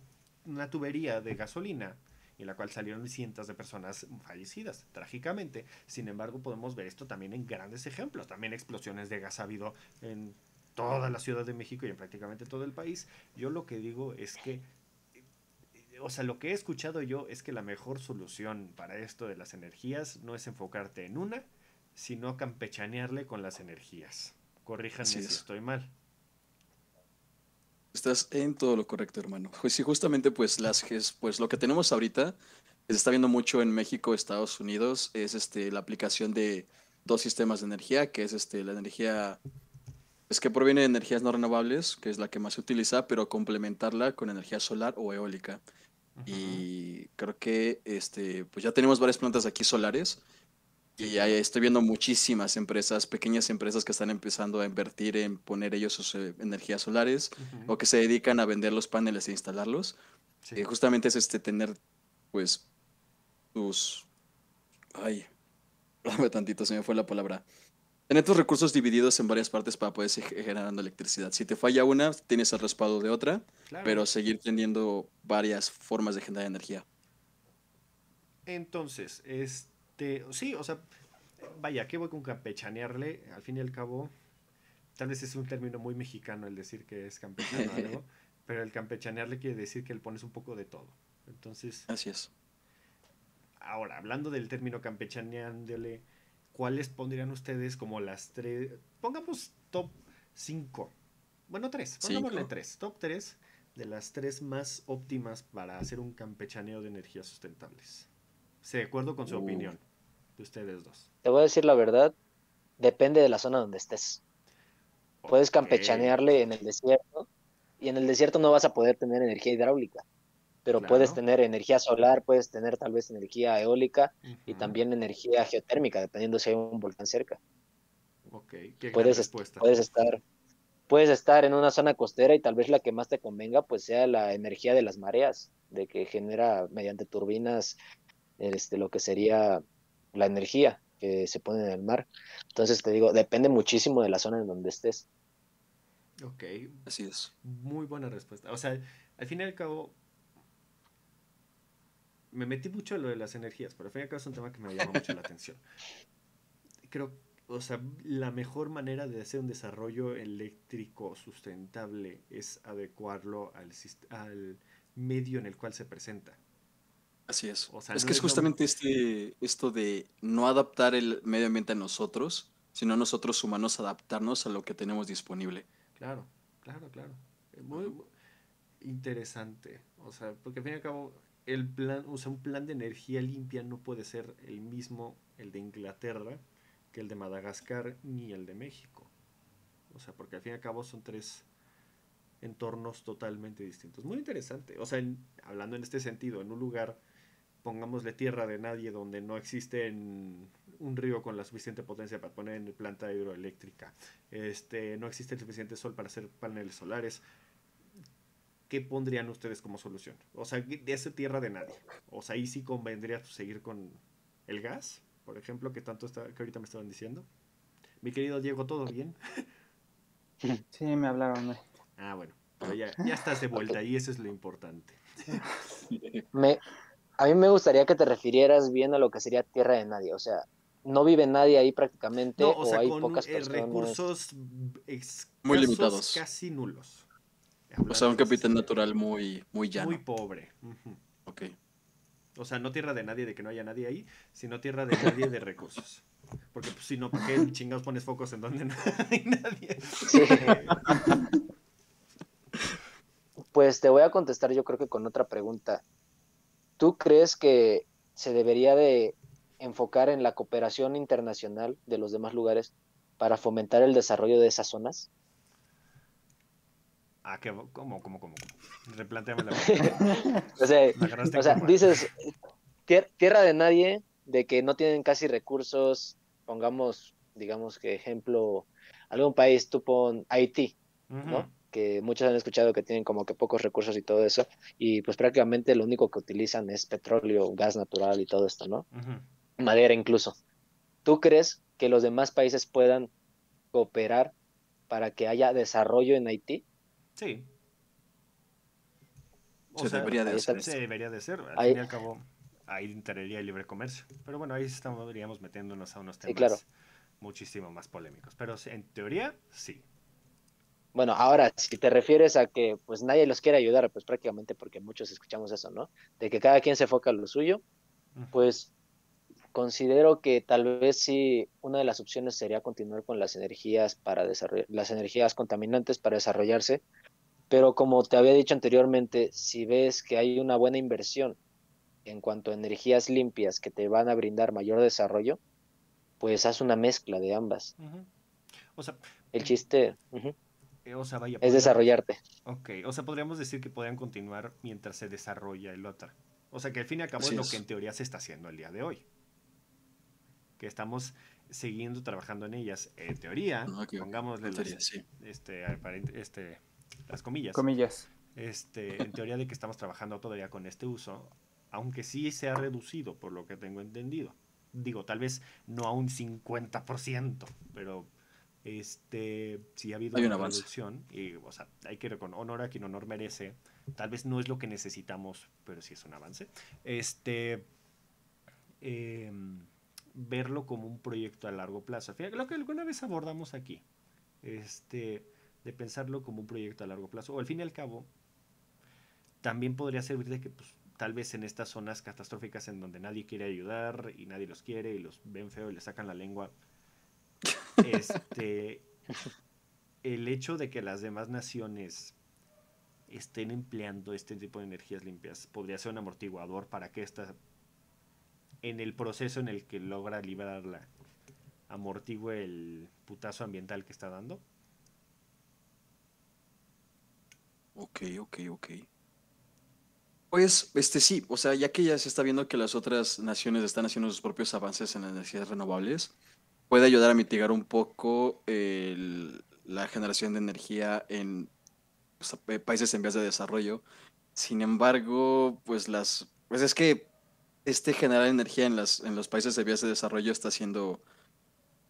Speaker 1: una tubería de gasolina en la cual salieron cientos de personas fallecidas, trágicamente. Sin embargo, podemos ver esto también en grandes ejemplos. También explosiones de gas ha habido en toda la Ciudad de México y en prácticamente todo el país. Yo lo que digo es que, o sea, lo que he escuchado yo es que la mejor solución para esto de las energías no es enfocarte en una, sino campechanearle con las energías. Corríjanme si estoy mal.
Speaker 2: Estás en todo lo correcto, hermano. Pues sí, justamente pues las pues lo que tenemos ahorita se está viendo mucho en México, Estados Unidos, es este la aplicación de dos sistemas de energía, que es este la energía es que proviene de energías no renovables, que es la que más se utiliza, pero complementarla con energía solar o eólica. Y creo que este, pues ya tenemos varias plantas aquí solares. Y ahí estoy viendo muchísimas empresas, pequeñas empresas que están empezando a invertir en poner ellos sus eh, energías solares o que se dedican a vender los paneles e instalarlos. Y eh, justamente es este tener, pues, tus... Ay, dame tantito, se me fue la palabra Tener tus recursos divididos en varias partes para poder seguir generando electricidad. Si te falla una, tienes el respaldo de otra, pero seguir teniendo varias formas de generar energía.
Speaker 1: Entonces, este, sí, o sea, vaya, ¿qué voy con campechanearle? Al fin y al cabo, tal vez es un término muy mexicano el decir que es campechano algo, pero el campechanearle quiere decir que le pones un poco de todo. Entonces.
Speaker 2: Así es.
Speaker 1: Ahora, hablando del término campechaneándole ¿cuáles pondrían ustedes como las tres? Pongamos top 5. Bueno, tres. Pongámosle tres. Top 3 de las tres más óptimas para hacer un campechaneo de energías sustentables. Se de acuerdo con su uh. opinión de ustedes dos.
Speaker 5: Te voy a decir la verdad. Depende de la zona donde estés. Puedes campechanearle en el desierto y en el desierto no vas a poder tener energía hidráulica pero puedes tener energía solar, puedes tener tal vez energía eólica y también energía geotérmica, dependiendo si hay un volcán cerca.
Speaker 1: Ok, qué
Speaker 5: puedes,
Speaker 1: respuesta.
Speaker 5: Puedes estar, puedes estar en una zona costera y tal vez la que más te convenga pues sea la energía de las mareas, de que genera mediante turbinas este, lo que sería la energía que se pone en el mar. Entonces te digo, depende muchísimo de la zona en donde estés.
Speaker 1: Ok.
Speaker 2: Así es.
Speaker 1: Muy buena respuesta. O sea, al fin y al cabo, me metí mucho en lo de las energías, pero al fin y al cabo es un tema que me llama mucho la atención. Creo, o sea, la mejor manera de hacer un desarrollo eléctrico sustentable es adecuarlo al, al medio en el cual se presenta.
Speaker 2: Así es. es que es justamente este, esto de no adaptar el medio ambiente a nosotros, sino nosotros humanos adaptarnos a lo que tenemos disponible.
Speaker 1: Claro, claro, claro. Muy interesante. O sea, porque al fin y al cabo el plan, o sea, un plan de energía limpia no puede ser el mismo el de Inglaterra que el de Madagascar ni el de México. O sea, porque al fin y al cabo son tres entornos totalmente distintos. Muy interesante. O sea, hablando en este sentido, en un lugar, pongámosle tierra de nadie donde no existe un río con la suficiente potencia para poner en planta hidroeléctrica, este, no existe el suficiente sol para hacer paneles solares, ¿qué pondrían ustedes como solución? O sea, de esa tierra de nadie. O sea, ahí sí convendría seguir con el gas, por ejemplo, que tanto está, que ahorita me estaban diciendo. Mi querido Diego, ¿todo bien?
Speaker 3: Sí, me hablaron.
Speaker 1: Ah, bueno, pero ya, ya estás de vuelta y eso es lo importante.
Speaker 5: Me, a mí me gustaría que te refirieras bien a lo que sería tierra de nadie. O sea,
Speaker 4: no vive nadie ahí prácticamente
Speaker 1: No,
Speaker 4: o,
Speaker 1: o sea,
Speaker 4: hay
Speaker 1: con
Speaker 4: pocas
Speaker 1: eh,
Speaker 4: personas.
Speaker 1: recursos escasos,
Speaker 2: Muy limitados.
Speaker 1: Casi nulos.
Speaker 2: O sea, un capital
Speaker 1: de-
Speaker 2: natural muy, muy llano.
Speaker 1: Muy pobre.
Speaker 2: Ok.
Speaker 1: O sea, no tierra de nadie de que no haya nadie ahí, sino tierra de nadie de recursos. Porque pues, si no, ¿por qué chingados pones focos en donde no hay nadie?
Speaker 4: Sí. Pues te voy a contestar yo creo que con otra pregunta. ¿Tú crees que se debería de enfocar en la cooperación internacional de los demás lugares para fomentar el desarrollo de esas zonas?
Speaker 1: ah, ¿qué? ¿Cómo, cómo, cómo? cómo? Replantéame la pregunta.
Speaker 4: O sea, o dices tier- tierra de nadie, de que no tienen casi recursos, pongamos, digamos que ejemplo, algún país, tú pon Haití, ¿no? Que muchos han escuchado que tienen como que pocos recursos y todo eso, y pues prácticamente lo único que utilizan es petróleo, gas natural y todo esto, ¿no? Madera incluso. ¿Tú crees que los demás países puedan cooperar para que haya desarrollo en Haití?
Speaker 1: Sí. O
Speaker 2: Se
Speaker 1: sea,
Speaker 2: debería de hacer.
Speaker 1: Se debería de ser. Al
Speaker 4: Ahí-
Speaker 1: fin y al cabo, ahí entraría el libre comercio. Pero bueno, ahí estaríamos metiéndonos a unos temas
Speaker 4: claro.
Speaker 1: muchísimo más polémicos. Pero sí, en teoría, sí.
Speaker 4: Bueno, ahora, si te refieres a que pues nadie los quiere ayudar, pues prácticamente porque muchos escuchamos eso, ¿no? De que cada quien se enfoca en lo suyo, pues considero que tal vez sí una de las opciones sería continuar con las energías para desarrollar, las energías contaminantes para desarrollarse, pero como te había dicho anteriormente, si ves que hay una buena inversión en cuanto a energías limpias que te van a brindar mayor desarrollo, pues haz una mezcla de ambas.
Speaker 1: O sea,
Speaker 4: El chiste
Speaker 1: o sea, vaya.
Speaker 4: es desarrollarte.
Speaker 1: Ok, o sea, podríamos decir que podrían continuar mientras se desarrolla el otro. O sea, que al fin y al cabo
Speaker 2: Así
Speaker 1: es lo
Speaker 2: es.
Speaker 1: que en teoría se está haciendo el día de hoy. Que estamos siguiendo trabajando en ellas. En teoría,
Speaker 2: Ah, ok, ok.
Speaker 1: pongámosle
Speaker 2: En
Speaker 1: las,
Speaker 2: teoría, sí.
Speaker 1: este, este, las comillas.
Speaker 3: Comillas.
Speaker 1: este, en teoría de que estamos trabajando todavía con este uso, aunque sí se ha reducido, por lo que tengo entendido. Digo, tal vez no a un 50%, pero este, sí ha habido
Speaker 2: Hay un
Speaker 1: una reducción. Y, o sea, hay que reconocer honor a quien honor merece. Tal vez no es lo que necesitamos, pero sí es un avance. Este, em, verlo como un proyecto a largo plazo. Fíjate, Lo que alguna vez abordamos aquí, este, de pensarlo como un proyecto a largo plazo. O al fin y al cabo, también podría servir de que pues, tal vez en estas zonas catastróficas en donde nadie quiere ayudar y nadie los quiere y los ven feo y les sacan la lengua, este, el hecho de que las demás naciones estén empleando este tipo de energías limpias podría ser un amortiguador para que esta, en el proceso en el que logra liberarla, amortigue el putazo ambiental que está dando.
Speaker 2: Ok, ok, ok. Pues, este sí, o sea, ya que ya se está viendo que las otras naciones están haciendo sus propios avances en las energías renovables, puede ayudar a mitigar un poco el- la generación de energía en sea, pa- países en vías de desarrollo. Sin embargo, pues las, pues es que este generar energía en las, en los países de vías de desarrollo está siendo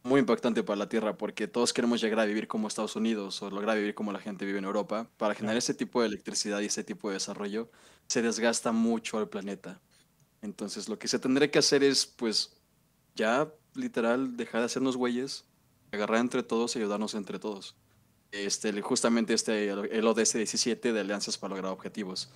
Speaker 2: muy impactante para la Tierra porque todos queremos llegar a vivir como Estados Unidos o lograr vivir como la gente vive en Europa. Para generar ese tipo de electricidad y ese tipo de desarrollo se desgasta mucho al planeta. Entonces lo que se tendría que hacer es pues ya literal dejar de hacernos güeyes, agarrar entre todos y ayudarnos entre todos. Este, justamente este, el ODS 17 de Alianzas para lograr objetivos.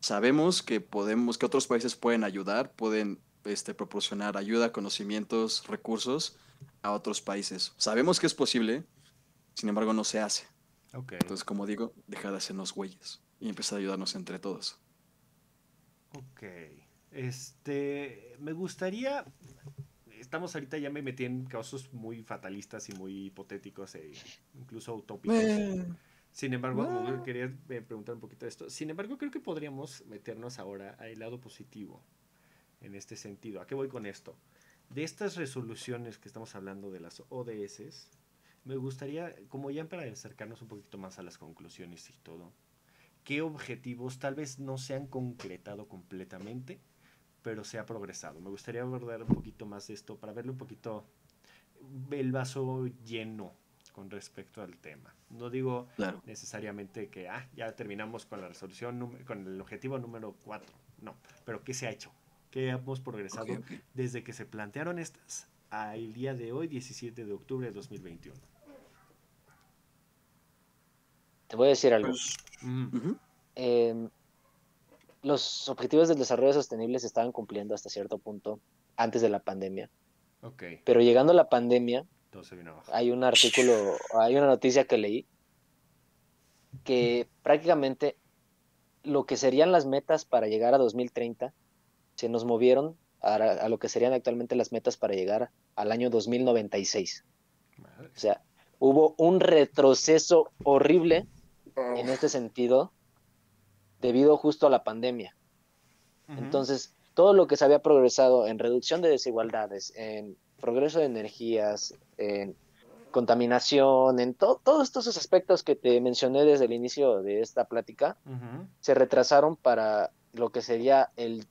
Speaker 2: Sabemos que podemos, que otros países pueden ayudar, pueden este, proporcionar ayuda, conocimientos, recursos a otros países. Sabemos que es posible, sin embargo no se hace. Entonces, como digo, dejar de hacernos güeyes y empezar a ayudarnos entre todos.
Speaker 1: Ok. Este, me gustaría, estamos ahorita ya me metí en casos muy fatalistas y muy hipotéticos e incluso utópicos. Sin embargo, quería eh, preguntar un poquito de esto. Sin embargo, creo que podríamos meternos ahora al lado positivo en este sentido. ¿A qué voy con esto? De estas resoluciones que estamos hablando de las ODS, me gustaría, como ya para acercarnos un poquito más a las conclusiones y todo, qué objetivos tal vez no se han concretado completamente, pero se ha progresado. Me gustaría abordar un poquito más de esto para verlo un poquito el vaso lleno con respecto al tema. No digo
Speaker 2: Claro.
Speaker 1: necesariamente que ah, ya terminamos con la resolución, con el objetivo número 4. No, pero ¿qué se ha hecho? ¿Qué que hemos progresado desde que se plantearon estas al día de hoy, 17 de octubre de 2021.
Speaker 4: Te voy a decir algo.
Speaker 2: Pues.
Speaker 4: Eh, los objetivos del desarrollo sostenible se estaban cumpliendo hasta cierto punto antes de la pandemia.
Speaker 1: Ok,
Speaker 4: Pero llegando a la pandemia, hay un artículo, hay una noticia que leí que prácticamente lo que serían las metas para llegar a 2030 se nos movieron a, a lo que serían actualmente las metas para llegar al año 2096.
Speaker 1: Madre.
Speaker 4: O sea, hubo un retroceso horrible en este sentido debido justo a la pandemia. Entonces, todo lo que se había progresado en reducción de desigualdades, en progreso de energías, en contaminación, en to- todos estos aspectos que te mencioné desde el inicio de esta plática, se retrasaron para lo que sería el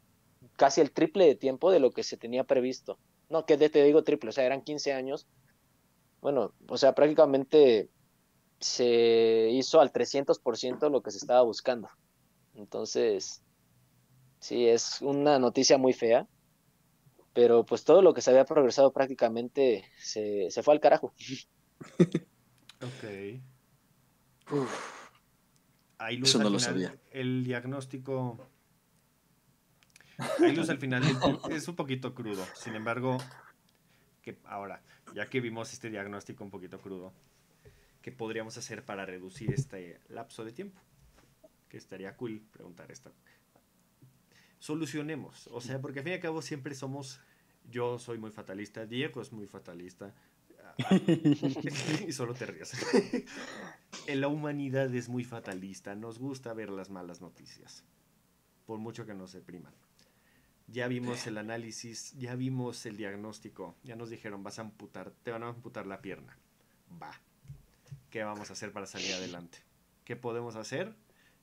Speaker 4: casi el triple de tiempo de lo que se tenía previsto. No, que te digo triple, o sea, eran 15 años. Bueno, o sea, prácticamente se hizo al 300% lo que se estaba buscando. Entonces, sí, es una noticia muy fea, pero pues todo lo que se había progresado prácticamente se, se fue al carajo.
Speaker 1: Ok.
Speaker 2: Uf,
Speaker 1: Hay luz
Speaker 2: Eso no
Speaker 1: al
Speaker 2: lo
Speaker 1: final.
Speaker 2: sabía.
Speaker 1: El diagnóstico. Hay luz al final. Es un poquito crudo. Sin embargo, que ahora, ya que vimos este diagnóstico un poquito crudo, ¿qué podríamos hacer para reducir este lapso de tiempo? Que estaría cool preguntar esto. Solucionemos. O sea, porque al fin y al cabo siempre somos. Yo soy muy fatalista, Diego es muy fatalista. y solo te ríes. La humanidad es muy fatalista, nos gusta ver las malas noticias, por mucho que nos depriman. Ya vimos el análisis, ya vimos el diagnóstico, ya nos dijeron, vas a amputar, te van a amputar la pierna. Va. ¿Qué vamos a hacer para salir adelante? ¿Qué podemos hacer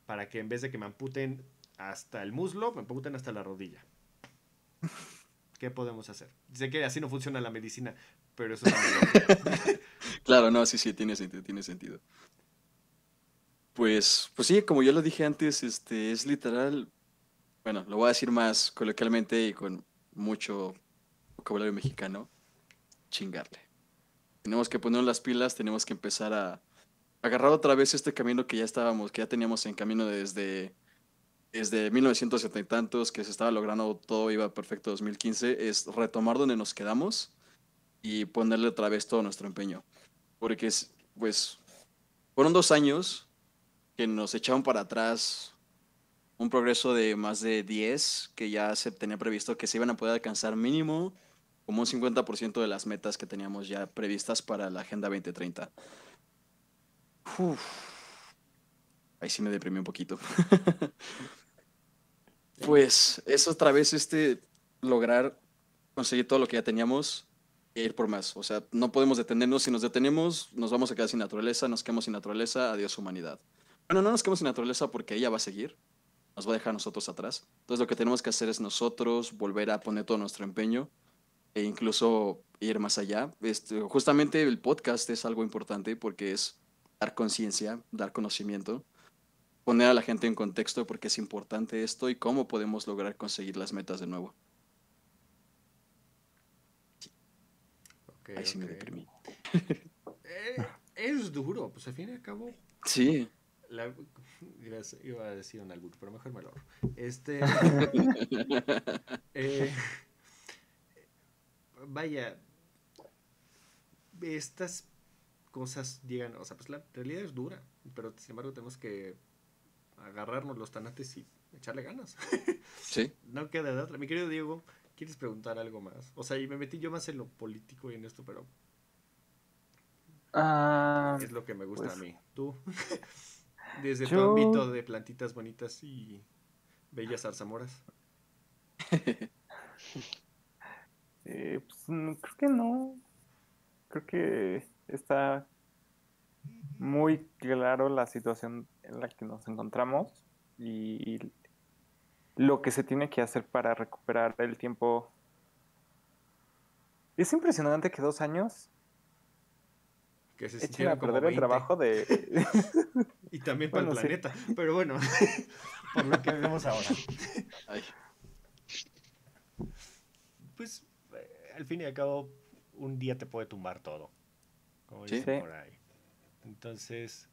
Speaker 1: para que en vez de que me amputen hasta el muslo, me amputen hasta la rodilla? ¿Qué podemos hacer? Sé que así no funciona la medicina, pero eso.
Speaker 2: Claro, no, sí, sí, tiene sentido, tiene sentido. Pues, pues sí, como yo lo dije antes, este, es literal, bueno, lo voy a decir más coloquialmente y con mucho vocabulario mexicano, chingarle. Tenemos que poner las pilas, tenemos que empezar a agarrar otra vez este camino que ya estábamos, que ya teníamos en camino desde, desde 1970 y tantos, que se estaba logrando, todo iba perfecto 2015, es retomar donde nos quedamos y ponerle otra vez todo nuestro empeño. Porque, es- pues, fueron dos años que nos echaron para atrás un progreso de más de 10 que ya se tenía previsto que se iban a poder alcanzar mínimo como un 50% de las metas que teníamos ya previstas para la Agenda 2030. Uf. Ahí sí me deprimí un poquito. pues es otra vez este lograr conseguir todo lo que ya teníamos e ir por más. O sea, no podemos detenernos. Si nos detenemos, nos vamos a quedar sin naturaleza, nos quedamos sin naturaleza, adiós humanidad. Bueno, no nos quedamos sin naturaleza porque ella va a seguir, nos va a dejar a nosotros atrás. Entonces lo que tenemos que hacer es nosotros volver a poner todo nuestro empeño e incluso ir más allá. Este, justamente el podcast es algo importante porque es dar conciencia, dar conocimiento, poner a la gente en contexto porque es importante esto y cómo podemos lograr conseguir las metas de nuevo. Ahí sí me deprimí.
Speaker 1: Eh, es duro, pues al fin y al cabo.
Speaker 2: Sí.
Speaker 1: la- iba, a, decir un albur, pero mejor me lo. Este. eh, vaya. Estas cosas llegan. O sea, pues la realidad es dura. Pero sin embargo, tenemos que agarrarnos los tanates y echarle ganas.
Speaker 2: sí.
Speaker 1: No queda de otra. Mi querido Diego, ¿quieres preguntar algo más? O sea, y me metí yo más en lo político y en esto, pero
Speaker 3: Ah,
Speaker 1: es lo que me gusta
Speaker 3: pues-
Speaker 1: a mí. Tú, desde tu ámbito de plantitas bonitas y bellas zarzamoras.
Speaker 3: eh, pues, mm, creo que no. Creo que está muy claro la situación en la que nos encontramos y lo que se tiene que hacer para recuperar el tiempo. Es impresionante que dos años
Speaker 1: Que se
Speaker 3: echen a
Speaker 1: como
Speaker 3: perder el
Speaker 1: 20,
Speaker 3: trabajo de...
Speaker 1: Y también para
Speaker 3: Bueno,
Speaker 1: el
Speaker 3: sí.
Speaker 1: planeta. Pero bueno, por lo que vemos ahora.
Speaker 2: Ay,
Speaker 1: pues eh, al fin y al cabo, un día te puede tumbar todo. Como
Speaker 2: Sí.
Speaker 1: dicen por ahí. Entonces,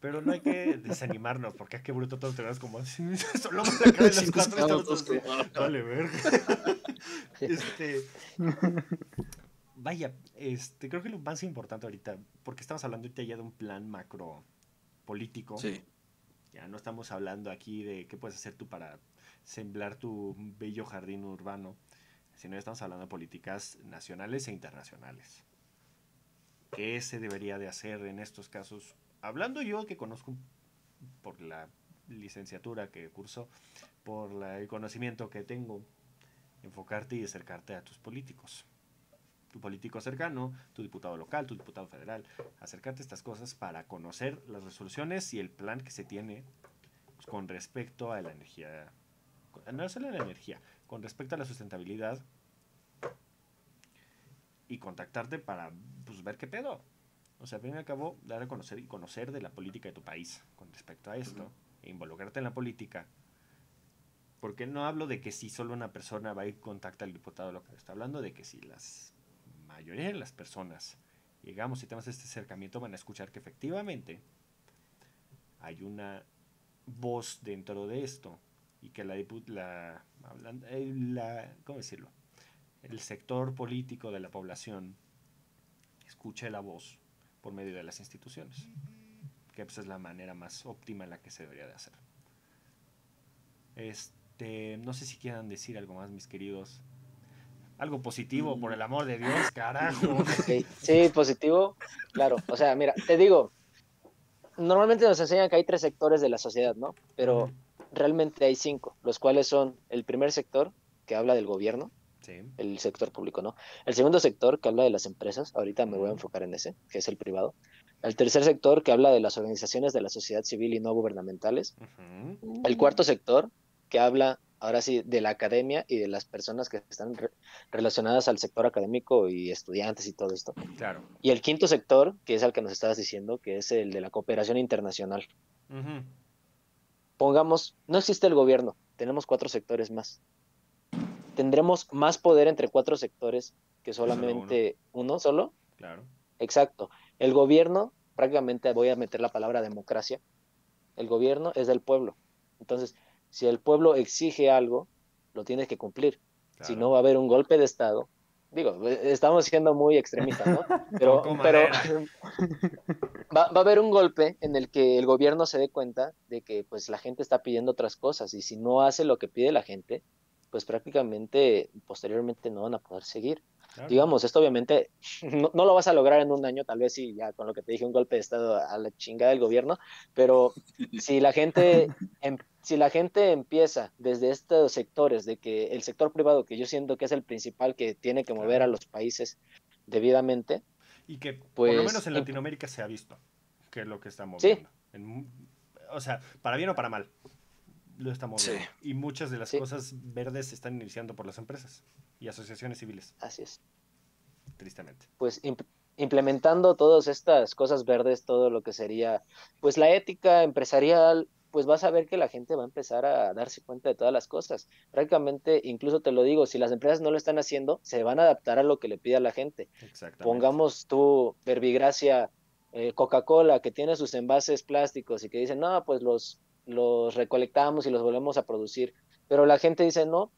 Speaker 1: pero no hay que desanimarnos, porque es que bruto todos te ves como así. Solo de los
Speaker 2: Cinco
Speaker 1: cuatro y todos como, Vale, ver. este. Vaya, este, creo que lo más importante ahorita, porque estamos hablando ahorita ya de un plan macro político.
Speaker 2: Sí,
Speaker 1: Ya no estamos hablando aquí de qué puedes hacer tú para sembrar tu bello jardín urbano, sino estamos hablando de políticas nacionales e internacionales. ¿Qué se debería de hacer en estos casos? Hablando yo que conozco por la licenciatura que curso, por la- el conocimiento que tengo, enfocarte y acercarte a tus políticos. Tu político cercano, tu diputado local, tu diputado federal, acercarte a estas cosas para conocer las resoluciones y el plan que se tiene con respecto a la energía, no solo a la energía, con respecto a la sustentabilidad y contactarte para pues, ver qué pedo. O sea, al fin y al cabo, dar a conocer y conocer de la política de tu país con respecto a esto, e involucrarte en la política. Porque no hablo de que si solo una persona va y contacta al diputado, lo que está hablando de que si las mayoría de las personas llegamos y tenemos este acercamiento, van a escuchar que efectivamente hay una voz dentro de esto y que la, la, eh, la ¿cómo decirlo? El sector político de la población escuche la voz por medio de las instituciones, que pues, es la manera más óptima en la que se debería de hacer. Este, no sé si quieran decir algo más, mis queridos. Algo positivo, por el amor de Dios, carajo.
Speaker 4: Sí, positivo, claro. O sea, mira, te digo, normalmente nos enseñan que hay tres sectores de la sociedad, ¿no? Pero realmente hay cinco, los cuales son el primer sector, que habla del gobierno,
Speaker 1: Sí,
Speaker 4: el sector público, ¿no? El segundo sector, que habla de las empresas, ahorita me voy a enfocar en ese, que es el privado. El tercer sector, que habla de las organizaciones de la sociedad civil y no gubernamentales. El cuarto sector, que habla ahora sí de la academia y de las personas que están re- relacionadas al sector académico y estudiantes y todo esto.
Speaker 1: claro.
Speaker 4: Y el quinto sector, que es el que nos estabas diciendo, que es el de la cooperación internacional. Pongamos, no existe el gobierno, tenemos cuatro sectores más. Tendremos más poder entre cuatro sectores que solamente uno solo.
Speaker 1: Claro.
Speaker 4: Exacto. El gobierno, prácticamente voy a meter la palabra democracia. El gobierno es del pueblo. Entonces, si el pueblo exige algo, lo tiene que cumplir. Si no, va a haber un golpe de Estado. Digo, eh, estamos siendo muy extremistas, ¿no? Pero, va, va a haber un golpe en el que el gobierno se dé cuenta de que pues la gente está pidiendo otras cosas y si no hace lo que pide la gente, pues prácticamente posteriormente no van a poder seguir.
Speaker 1: Claro.
Speaker 4: Digamos, esto obviamente no, no lo vas a lograr en un año, tal vez sí, ya con lo que te dije, un golpe de Estado a la chingada del gobierno, pero si la gente, em- si la gente empieza desde estos sectores, de que el sector privado, que yo siento que es el principal que tiene que mover a los países debidamente,
Speaker 1: Y que por lo
Speaker 4: Pues,
Speaker 1: menos en
Speaker 4: imp-
Speaker 1: Latinoamérica se ha visto que es lo que está
Speaker 4: Sí.
Speaker 1: moviendo. En mu- o sea, para bien o para mal, lo está moviendo.
Speaker 2: Sí.
Speaker 1: Y muchas de las
Speaker 4: Sí.
Speaker 1: cosas verdes se están iniciando por las empresas y asociaciones civiles,
Speaker 4: así es.
Speaker 1: tristemente.
Speaker 4: pues imp- implementando todas estas cosas verdes, todo lo que sería, pues la ética empresarial, pues vas a ver que la gente va a empezar a darse cuenta de todas las cosas. Prácticamente, incluso te lo digo, si las empresas no lo están haciendo, se van a adaptar a lo que le pida la gente.
Speaker 1: Exactamente.
Speaker 4: Pongamos tú, Verbigracia, eh, Coca-Cola, que tiene sus envases plásticos y que dicen, no, pues los, los recolectamos y los volvemos a producir. Pero la gente dice, no,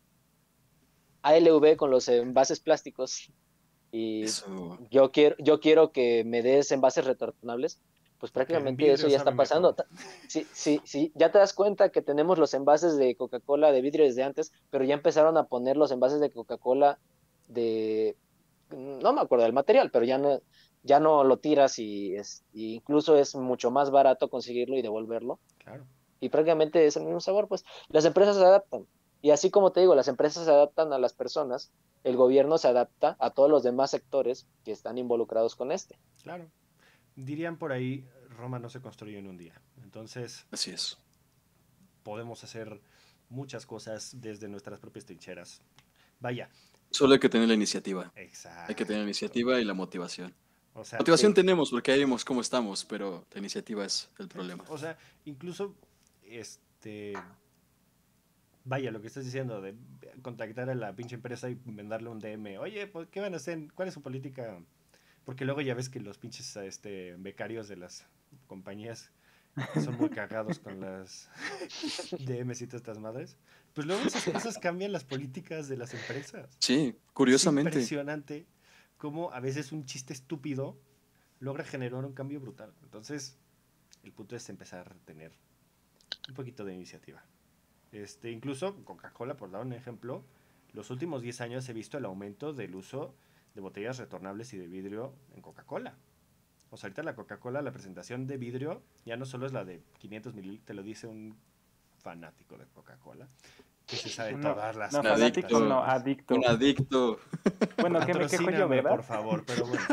Speaker 4: ALV con los envases plásticos y
Speaker 2: Eso.
Speaker 4: yo quiero, yo quiero que me des envases retornables, pues prácticamente eso ya está pasando.
Speaker 1: mejor.
Speaker 4: Sí, sí, sí, ya te das cuenta que tenemos los envases de Coca-Cola de vidrio desde antes, pero ya empezaron a poner los envases de Coca-Cola de, no me acuerdo del material, pero ya no, ya no lo tiras y, es, y incluso es mucho más barato conseguirlo y devolverlo
Speaker 1: Claro.
Speaker 4: Y prácticamente es el mismo sabor, pues las empresas se adaptan. Y así como te digo, las empresas se adaptan a las personas, el gobierno se adapta a todos los demás sectores que están involucrados con este.
Speaker 1: Claro. Dirían por ahí, Roma no se construyó en un día. Entonces,
Speaker 2: Así es.
Speaker 1: podemos hacer muchas cosas desde nuestras propias trincheras. Vaya.
Speaker 2: Solo hay que tener la iniciativa.
Speaker 1: Exacto.
Speaker 2: Hay que tener la iniciativa y la motivación.
Speaker 1: O sea,
Speaker 2: Motivación
Speaker 4: sí.
Speaker 2: tenemos porque ahí vemos cómo estamos, pero la iniciativa es el problema.
Speaker 1: O sea, incluso, este, vaya, lo que estás diciendo, de contactar a la pinche empresa y mandarle un DM, oye, pues, ¿qué van a hacer? ¿Cuál es su política? Porque luego ya ves que los pinches este, becarios de las compañías son muy cagados con las DMs y todas estas madres. Pues luego esas cosas cambian las políticas de las empresas.
Speaker 2: Sí, curiosamente.
Speaker 1: Es impresionante cómo a veces un chiste estúpido logra generar un cambio brutal. Entonces, el punto es empezar a tener un poquito de iniciativa. Este, incluso Coca-Cola, por dar un ejemplo, los últimos 10 años he visto el aumento del uso de botellas retornables y de vidrio en Coca-Cola. O sea, ahorita la Coca-Cola, la presentación de vidrio, ya no solo es la de 500 mililitros, te lo dice un fanático de Coca-Cola, que se sabe
Speaker 3: No,
Speaker 1: todas las
Speaker 3: no,
Speaker 1: cosas.
Speaker 3: fanático, no, adicto.
Speaker 2: Un adicto.
Speaker 3: Bueno, ¿qué me quejo yo, verdad?
Speaker 1: por favor, pero bueno,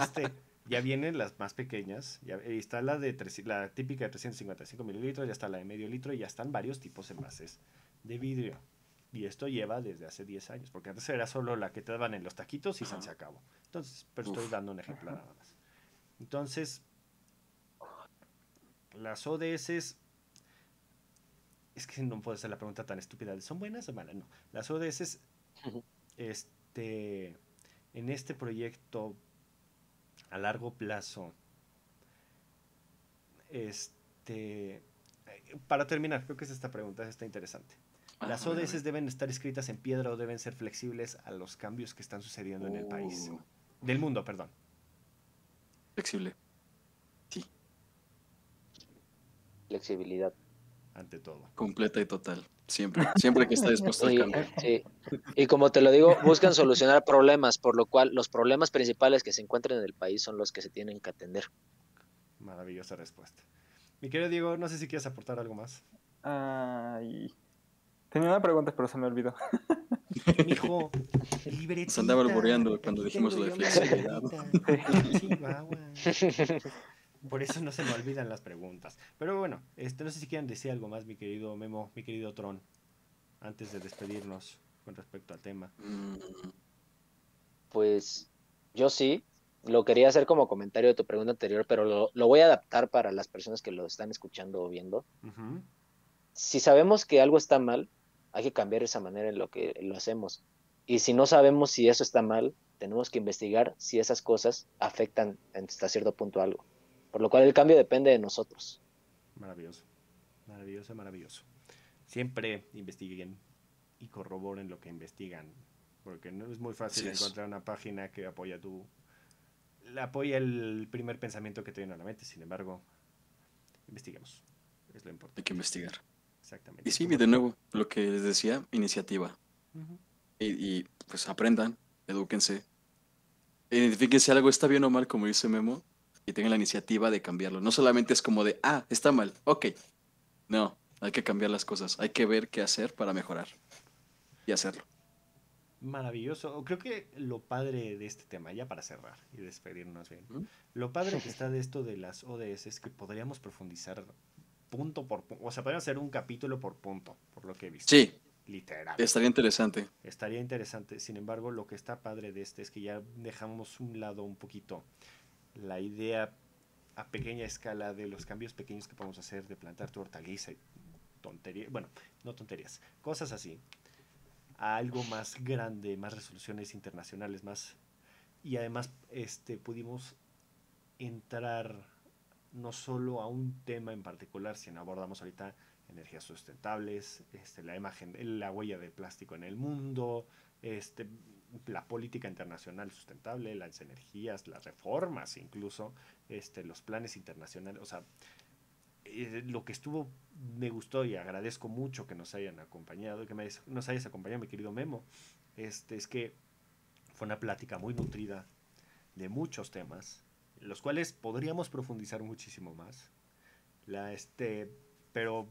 Speaker 1: este, ya vienen las más pequeñas, ya está la de tres- la típica de 355 mililitros, ya está la de medio litro y ya están varios tipos de envases de vidrio. Y esto lleva desde hace 10 años, porque antes era solo la que te daban en los taquitos y se,
Speaker 2: Ajá.
Speaker 1: se acabó. Entonces, pero estoy dando un ejemplo nada más. Entonces, las ODS es que no puedo hacer la pregunta tan estúpida ¿son buenas o malas? No. Las ODS este, en este proyecto a largo plazo, este, para terminar, creo que es esta pregunta, está interesante. ¿Las
Speaker 2: Ah, a
Speaker 1: ODS deben estar escritas en piedra o deben ser flexibles a los cambios que están sucediendo en el país?
Speaker 2: Uh.
Speaker 1: Del mundo, perdón.
Speaker 2: Flexible. Sí,
Speaker 5: Flexibilidad.
Speaker 1: Ante todo.
Speaker 2: completa y total. Siempre. Siempre que está dispuesto cambio.
Speaker 5: sí. Y como te lo digo, buscan solucionar problemas, por lo cual los problemas principales que se encuentran en el país son los que se tienen que atender.
Speaker 1: Maravillosa respuesta. Mi querido Diego, no sé si quieres aportar algo más.
Speaker 3: Ay. Tenía una pregunta, pero se me olvidó.
Speaker 1: Mijo, libretita.
Speaker 2: Se andaba albureando cuando dijimos lo de flexibilidad.
Speaker 1: libretita. Por eso no se me olvidan las preguntas. Pero bueno, este, no sé si quieren decir algo más, mi querido Memo, mi querido Tron, antes de despedirnos con respecto al tema.
Speaker 2: Mm,
Speaker 5: Pues yo sí, lo quería hacer como comentario de tu pregunta anterior, pero lo, lo voy a adaptar para las personas que lo están escuchando o viendo.
Speaker 1: Ujú.
Speaker 5: Si sabemos que algo está mal, hay que cambiar esa manera en lo que lo hacemos. Y si no sabemos si eso está mal, tenemos que investigar si esas cosas afectan hasta cierto punto algo. Por lo cual el cambio depende de nosotros.
Speaker 1: Maravilloso, maravilloso, maravilloso. Siempre investiguen y corroboren lo que investigan, porque no es muy fácil
Speaker 2: es.
Speaker 1: encontrar una página que apoya tu... la apoya el primer pensamiento que te viene a la mente, sin embargo, investiguemos. Es lo importante.
Speaker 2: hay que investigar.
Speaker 1: Exactamente.
Speaker 2: Y sí, de nuevo, lo que les decía, iniciativa. Y, y, pues aprendan, edúquense. Identifiquen si algo está bien o mal, como dice Memo, y tengan la iniciativa de cambiarlo. No solamente es como de, ah, está mal, ok. No, hay que cambiar las cosas. Hay que ver qué hacer para mejorar y hacerlo.
Speaker 1: Maravilloso. Creo que lo padre de este tema, ya para cerrar y despedirnos bien, lo padre que está de esto de las ODS es que podríamos profundizar punto por punto, o sea, podríamos hacer un capítulo por punto, por lo que he visto.
Speaker 2: Sí,
Speaker 1: Literal.
Speaker 2: estaría interesante.
Speaker 1: Estaría interesante. Sin embargo, lo que está padre de este es que ya dejamos un lado un poquito la idea a pequeña escala de los cambios pequeños que podemos hacer, de plantar tu hortaliza y tonterías, bueno, no tonterías, cosas así, a algo más grande, más resoluciones internacionales, más... Y además este, pudimos entrar no solo a un tema en particular, sino abordamos ahorita energías sustentables, este, la imagen, la huella de plástico en el mundo, este, la política internacional sustentable, las energías, las reformas incluso, este, los planes internacionales, o sea, eh, lo que estuvo, me gustó y agradezco mucho que nos hayan acompañado, que me nos hayas acompañado, mi querido Memo, este, es que fue una plática muy nutrida de muchos temas, los cuales podríamos profundizar muchísimo más, la, este, pero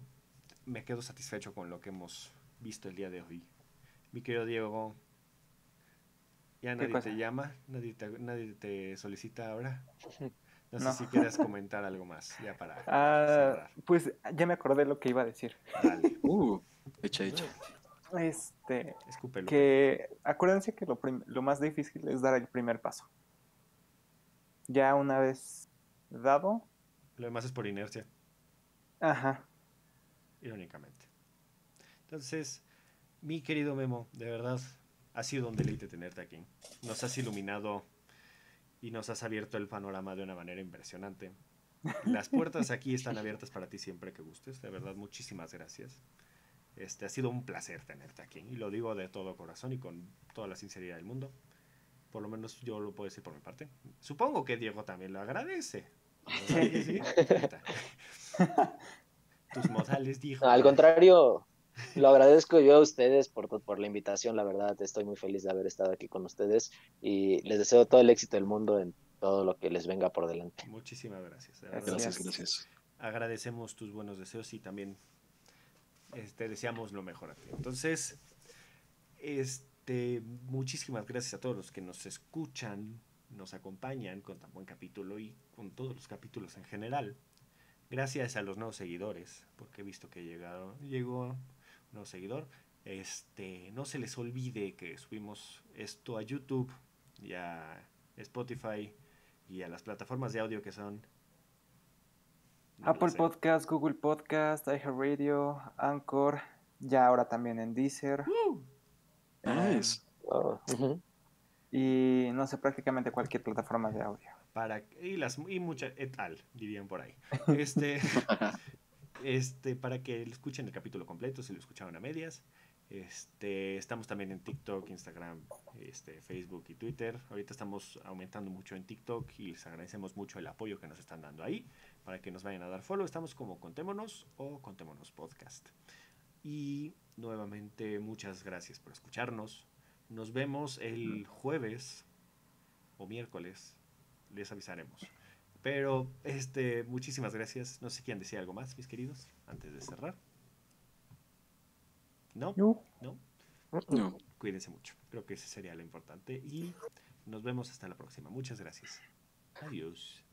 Speaker 1: me quedo satisfecho con lo que hemos visto el día de hoy. Mi querido Diego, ya nadie
Speaker 3: cosa?
Speaker 1: te llama, nadie te, nadie te solicita ahora. No sé si quieres comentar algo más, ya para
Speaker 3: Ah,
Speaker 1: cerrar.
Speaker 3: pues ya me acordé lo que iba a decir.
Speaker 1: Dale,
Speaker 2: Uh, hecha, hecha.
Speaker 3: Este,
Speaker 1: escúpelo.
Speaker 3: que acuérdense que lo, lo más difícil es dar el primer paso. Ya una vez dado,
Speaker 1: Lo demás es por inercia,
Speaker 3: ajá,
Speaker 1: irónicamente. Entonces, Mi querido Memo, de verdad, ha sido un deleite tenerte aquí. Nos has iluminado y nos has abierto el panorama de una manera impresionante. Las puertas aquí están abiertas para ti siempre que gustes. De verdad, muchísimas gracias. Este, ha sido un placer tenerte aquí. Y lo digo de todo corazón y con toda la sinceridad del mundo. Por lo menos yo lo puedo decir por mi parte. Supongo que Diego también lo agradece. ¿Sí?
Speaker 5: Tus modales, dijo. Al contrario, lo agradezco yo a ustedes por, por la invitación. La verdad, estoy muy feliz de haber estado aquí con ustedes y les deseo todo el éxito del mundo en todo lo que les venga por delante.
Speaker 1: Muchísimas gracias.
Speaker 2: Gracias, gracias.
Speaker 1: Agradecemos tus buenos deseos y también este, deseamos lo mejor a ti. Entonces, este, muchísimas gracias a todos los que nos escuchan, nos acompañan con tan buen capítulo y con todos los capítulos en general. Gracias a los nuevos seguidores, porque he visto que llegaron, llegó nuevo seguidor. Este, no se les olvide que subimos esto a YouTube y a Spotify y a las plataformas de audio que son
Speaker 3: Apple Podcast, Google Podcast, iHeartRadio, Anchor, ya ahora también en Deezer.
Speaker 2: nice.
Speaker 3: Oh, y no sé, prácticamente cualquier plataforma de audio.
Speaker 1: Para, y, las, y mucha, et al, dirían por ahí. Este, este, para que escuchen el capítulo completo, si lo escucharon a medias. Este, estamos también en TikTok, Instagram, este, Facebook y Twitter. Ahorita estamos aumentando mucho en TikTok y les agradecemos mucho el apoyo que nos están dando ahí para que nos vayan a dar follow. Estamos como Contémonos o Contémonos Podcast. Y nuevamente muchas gracias por escucharnos. Nos vemos el jueves o miércoles. Les avisaremos. Pero este, muchísimas gracias. No sé quién decía algo más, mis queridos, antes de cerrar. ¿No?
Speaker 3: No.
Speaker 1: ¿No? Cuídense mucho. Creo que ese sería lo importante. Y nos vemos hasta la próxima. Muchas gracias. Adiós.